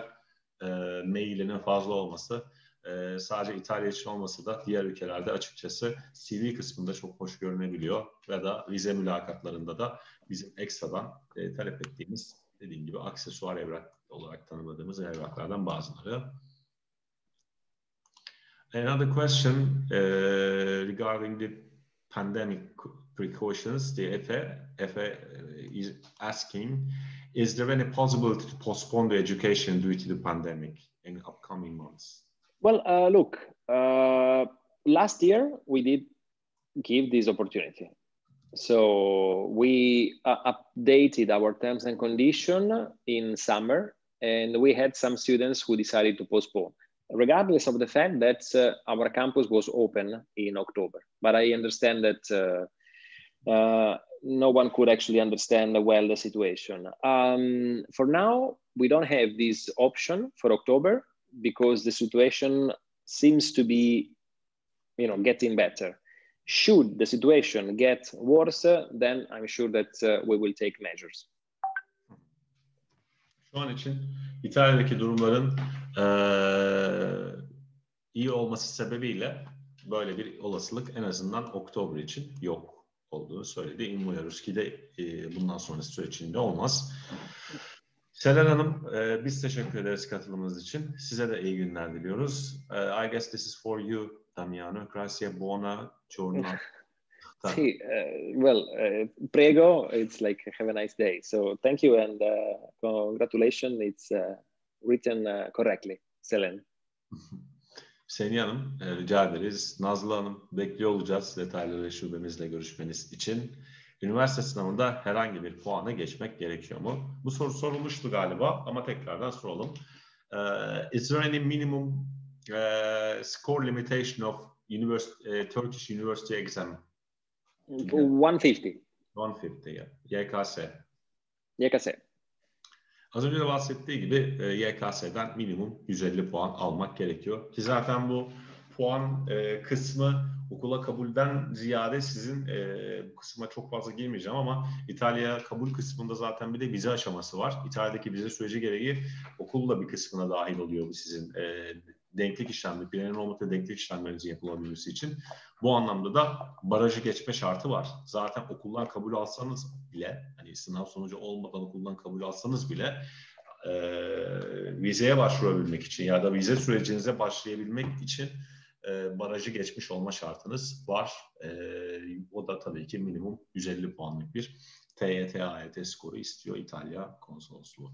e, mailinin fazla olması e, sadece İtalya için olmasa da diğer ülkelerde açıkçası CV kısmında çok hoş görünebiliyor ve da vize mülakatlarında da bizim ekstradan e, talep ettiğimiz dediğim gibi aksesuar evrak olarak tanımladığımız evraklardan bazıları. Another question uh, regarding the pandemic precautions, the EFE, EFE is asking, is there any possibility to postpone the education due to the pandemic in upcoming months? Well, uh, look, uh, last year we did give this opportunity. So we uh, updated our terms and condition in summer, and we had some students who decided to postpone, regardless of the fact that uh, our campus was open in October. But I understand that uh, uh, no one could actually understand well the situation. Um, for now, we don't have this option for October because the situation seems to be, you know, getting better. Should the situation get worse, then I'm sure that uh, we will take measures. Şu an için İtalya'daki durumların e, iyi olması sebebiyle böyle bir olasılık en azından Oktober için yok olduğunu söyledi. İmmoya Ruski'de e, bundan sonrası süreç içinde olmaz. Selen Hanım, e, biz teşekkür ederiz katılımınız için. Size de iyi günler diliyoruz. Uh, I guess this is for you, Damiano. Grazie, buona giornata. See, uh, well, uh, prego, it's like have a nice day. So thank you and uh, congratulations. It's uh, written uh, correctly, Selen. Seni Hanım, e, rica ederiz. Nazlı Hanım, bekliyor olacağız detaylı şubemizle görüşmeniz için. Üniversite sınavında herhangi bir puanı geçmek gerekiyor mu? Bu soru sorulmuştu galiba ama tekrardan soralım. Uh, is there any minimum uh, score limitation of university, uh, Turkish university exam? 150. 150, yeah. YKS. YKS. Az önce de bahsettiği gibi e, YKS'den minimum 150 puan almak gerekiyor. Ki zaten bu puan e, kısmı okula kabulden ziyade sizin e, bu kısma çok fazla girmeyeceğim ama İtalya kabul kısmında zaten bir de vize aşaması var. İtalya'daki vize süreci gereği okul da bir kısmına dahil oluyor bu sizin e, denklik işlemleri, bireyin olmakta denklik işlemlerinizin yapılabilmesi için. Bu anlamda da barajı geçme şartı var. Zaten okuldan kabul alsanız bile, hani sınav sonucu olmadan okuldan kabul alsanız bile e, vizeye başvurabilmek için ya da vize sürecinize başlayabilmek için e, barajı geçmiş olma şartınız var. E, o da tabii ki minimum 150 puanlık bir TYT, AYT skoru istiyor İtalya konsolosluğu.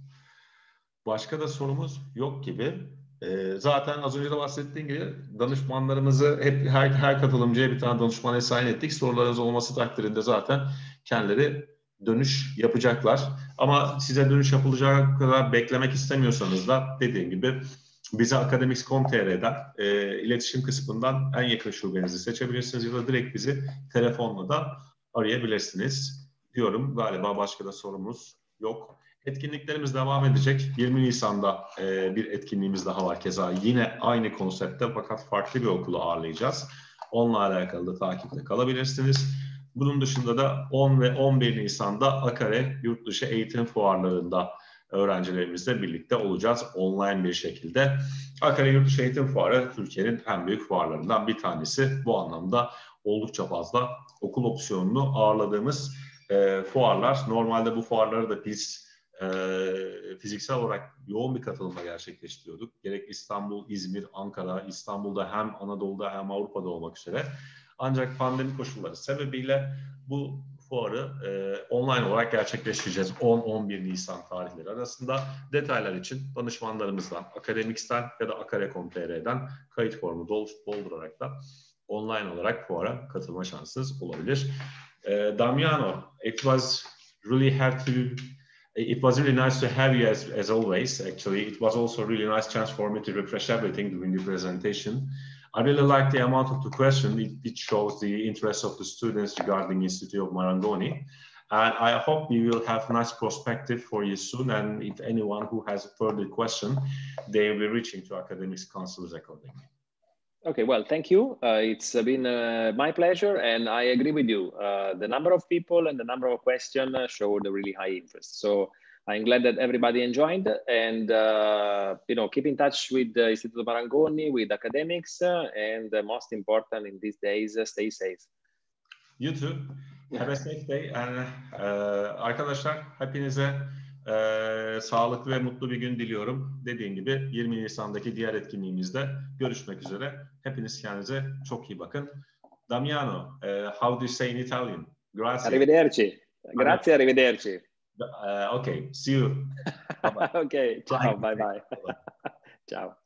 Başka da sorumuz yok gibi. E, zaten az önce de bahsettiğim gibi danışmanlarımızı hep her, her katılımcıya bir tane danışman esayin ettik. Sorularınız olması takdirinde zaten kendileri dönüş yapacaklar. Ama size dönüş yapılacağı kadar beklemek istemiyorsanız da dediğim gibi bize Academics.com.tr'den e, iletişim kısmından en yakın şubenizi seçebilirsiniz ya da direkt bizi telefonla da arayabilirsiniz diyorum. Galiba başka da sorumuz yok. Etkinliklerimiz devam edecek. 20 Nisan'da e, bir etkinliğimiz daha var keza. Yine aynı konsepte fakat farklı bir okulu ağırlayacağız. Onunla alakalı da takipte kalabilirsiniz. Bunun dışında da 10 ve 11 Nisan'da Akare Yurtdışı Eğitim Fuarlarında öğrencilerimizle birlikte olacağız online bir şekilde. Ankara Yurtdışı Eğitim Fuarı Türkiye'nin en büyük fuarlarından bir tanesi. Bu anlamda oldukça fazla okul opsiyonunu ağırladığımız e, fuarlar. Normalde bu fuarları da biz e, fiziksel olarak yoğun bir katılımla gerçekleştiriyorduk. Gerek İstanbul, İzmir, Ankara, İstanbul'da hem Anadolu'da hem Avrupa'da olmak üzere. Ancak pandemi koşulları sebebiyle bu fuarı e, online olarak gerçekleştireceğiz 10-11 Nisan tarihleri arasında. Detaylar için danışmanlarımızdan, Akademiksten ya da akare.com.tr'den kayıt formu doldurarak da online olarak fuara katılma şansınız olabilir. E, Damiano, it was really hard to it was really nice to have you as, as always actually it was also really nice chance for me to refresh everything during the presentation I really like the amount of the question. It, it, shows the interest of the students regarding Institute of Marangoni. And I hope we will have nice perspective for you soon. And if anyone who has further question, they will be reaching to Academix councils accordingly. Okay, well, thank you. Uh, it's been uh, my pleasure, and I agree with you. Uh, the number of people and the number of questions showed a really high interest. So I'm glad that everybody enjoyed and, uh, you know, keep in touch with the Instituto Marangoni, with academics, uh, and uh, most important in these days, uh, stay safe. You too. Have a safe day. And, uh, arkadaşlar hepinize sağlıklı ve mutlu bir gün diliyorum. Dediğim gibi 20 Nisan'daki diğer etkinliğimizde görüşmek üzere. Hepiniz kendinize çok iyi bakın. Damiano, uh, how do you say in Italian? Grazie. Arrivederci. Grazie, arrivederci. Uh, okay, see you. okay, ciao, bye bye. bye. ciao.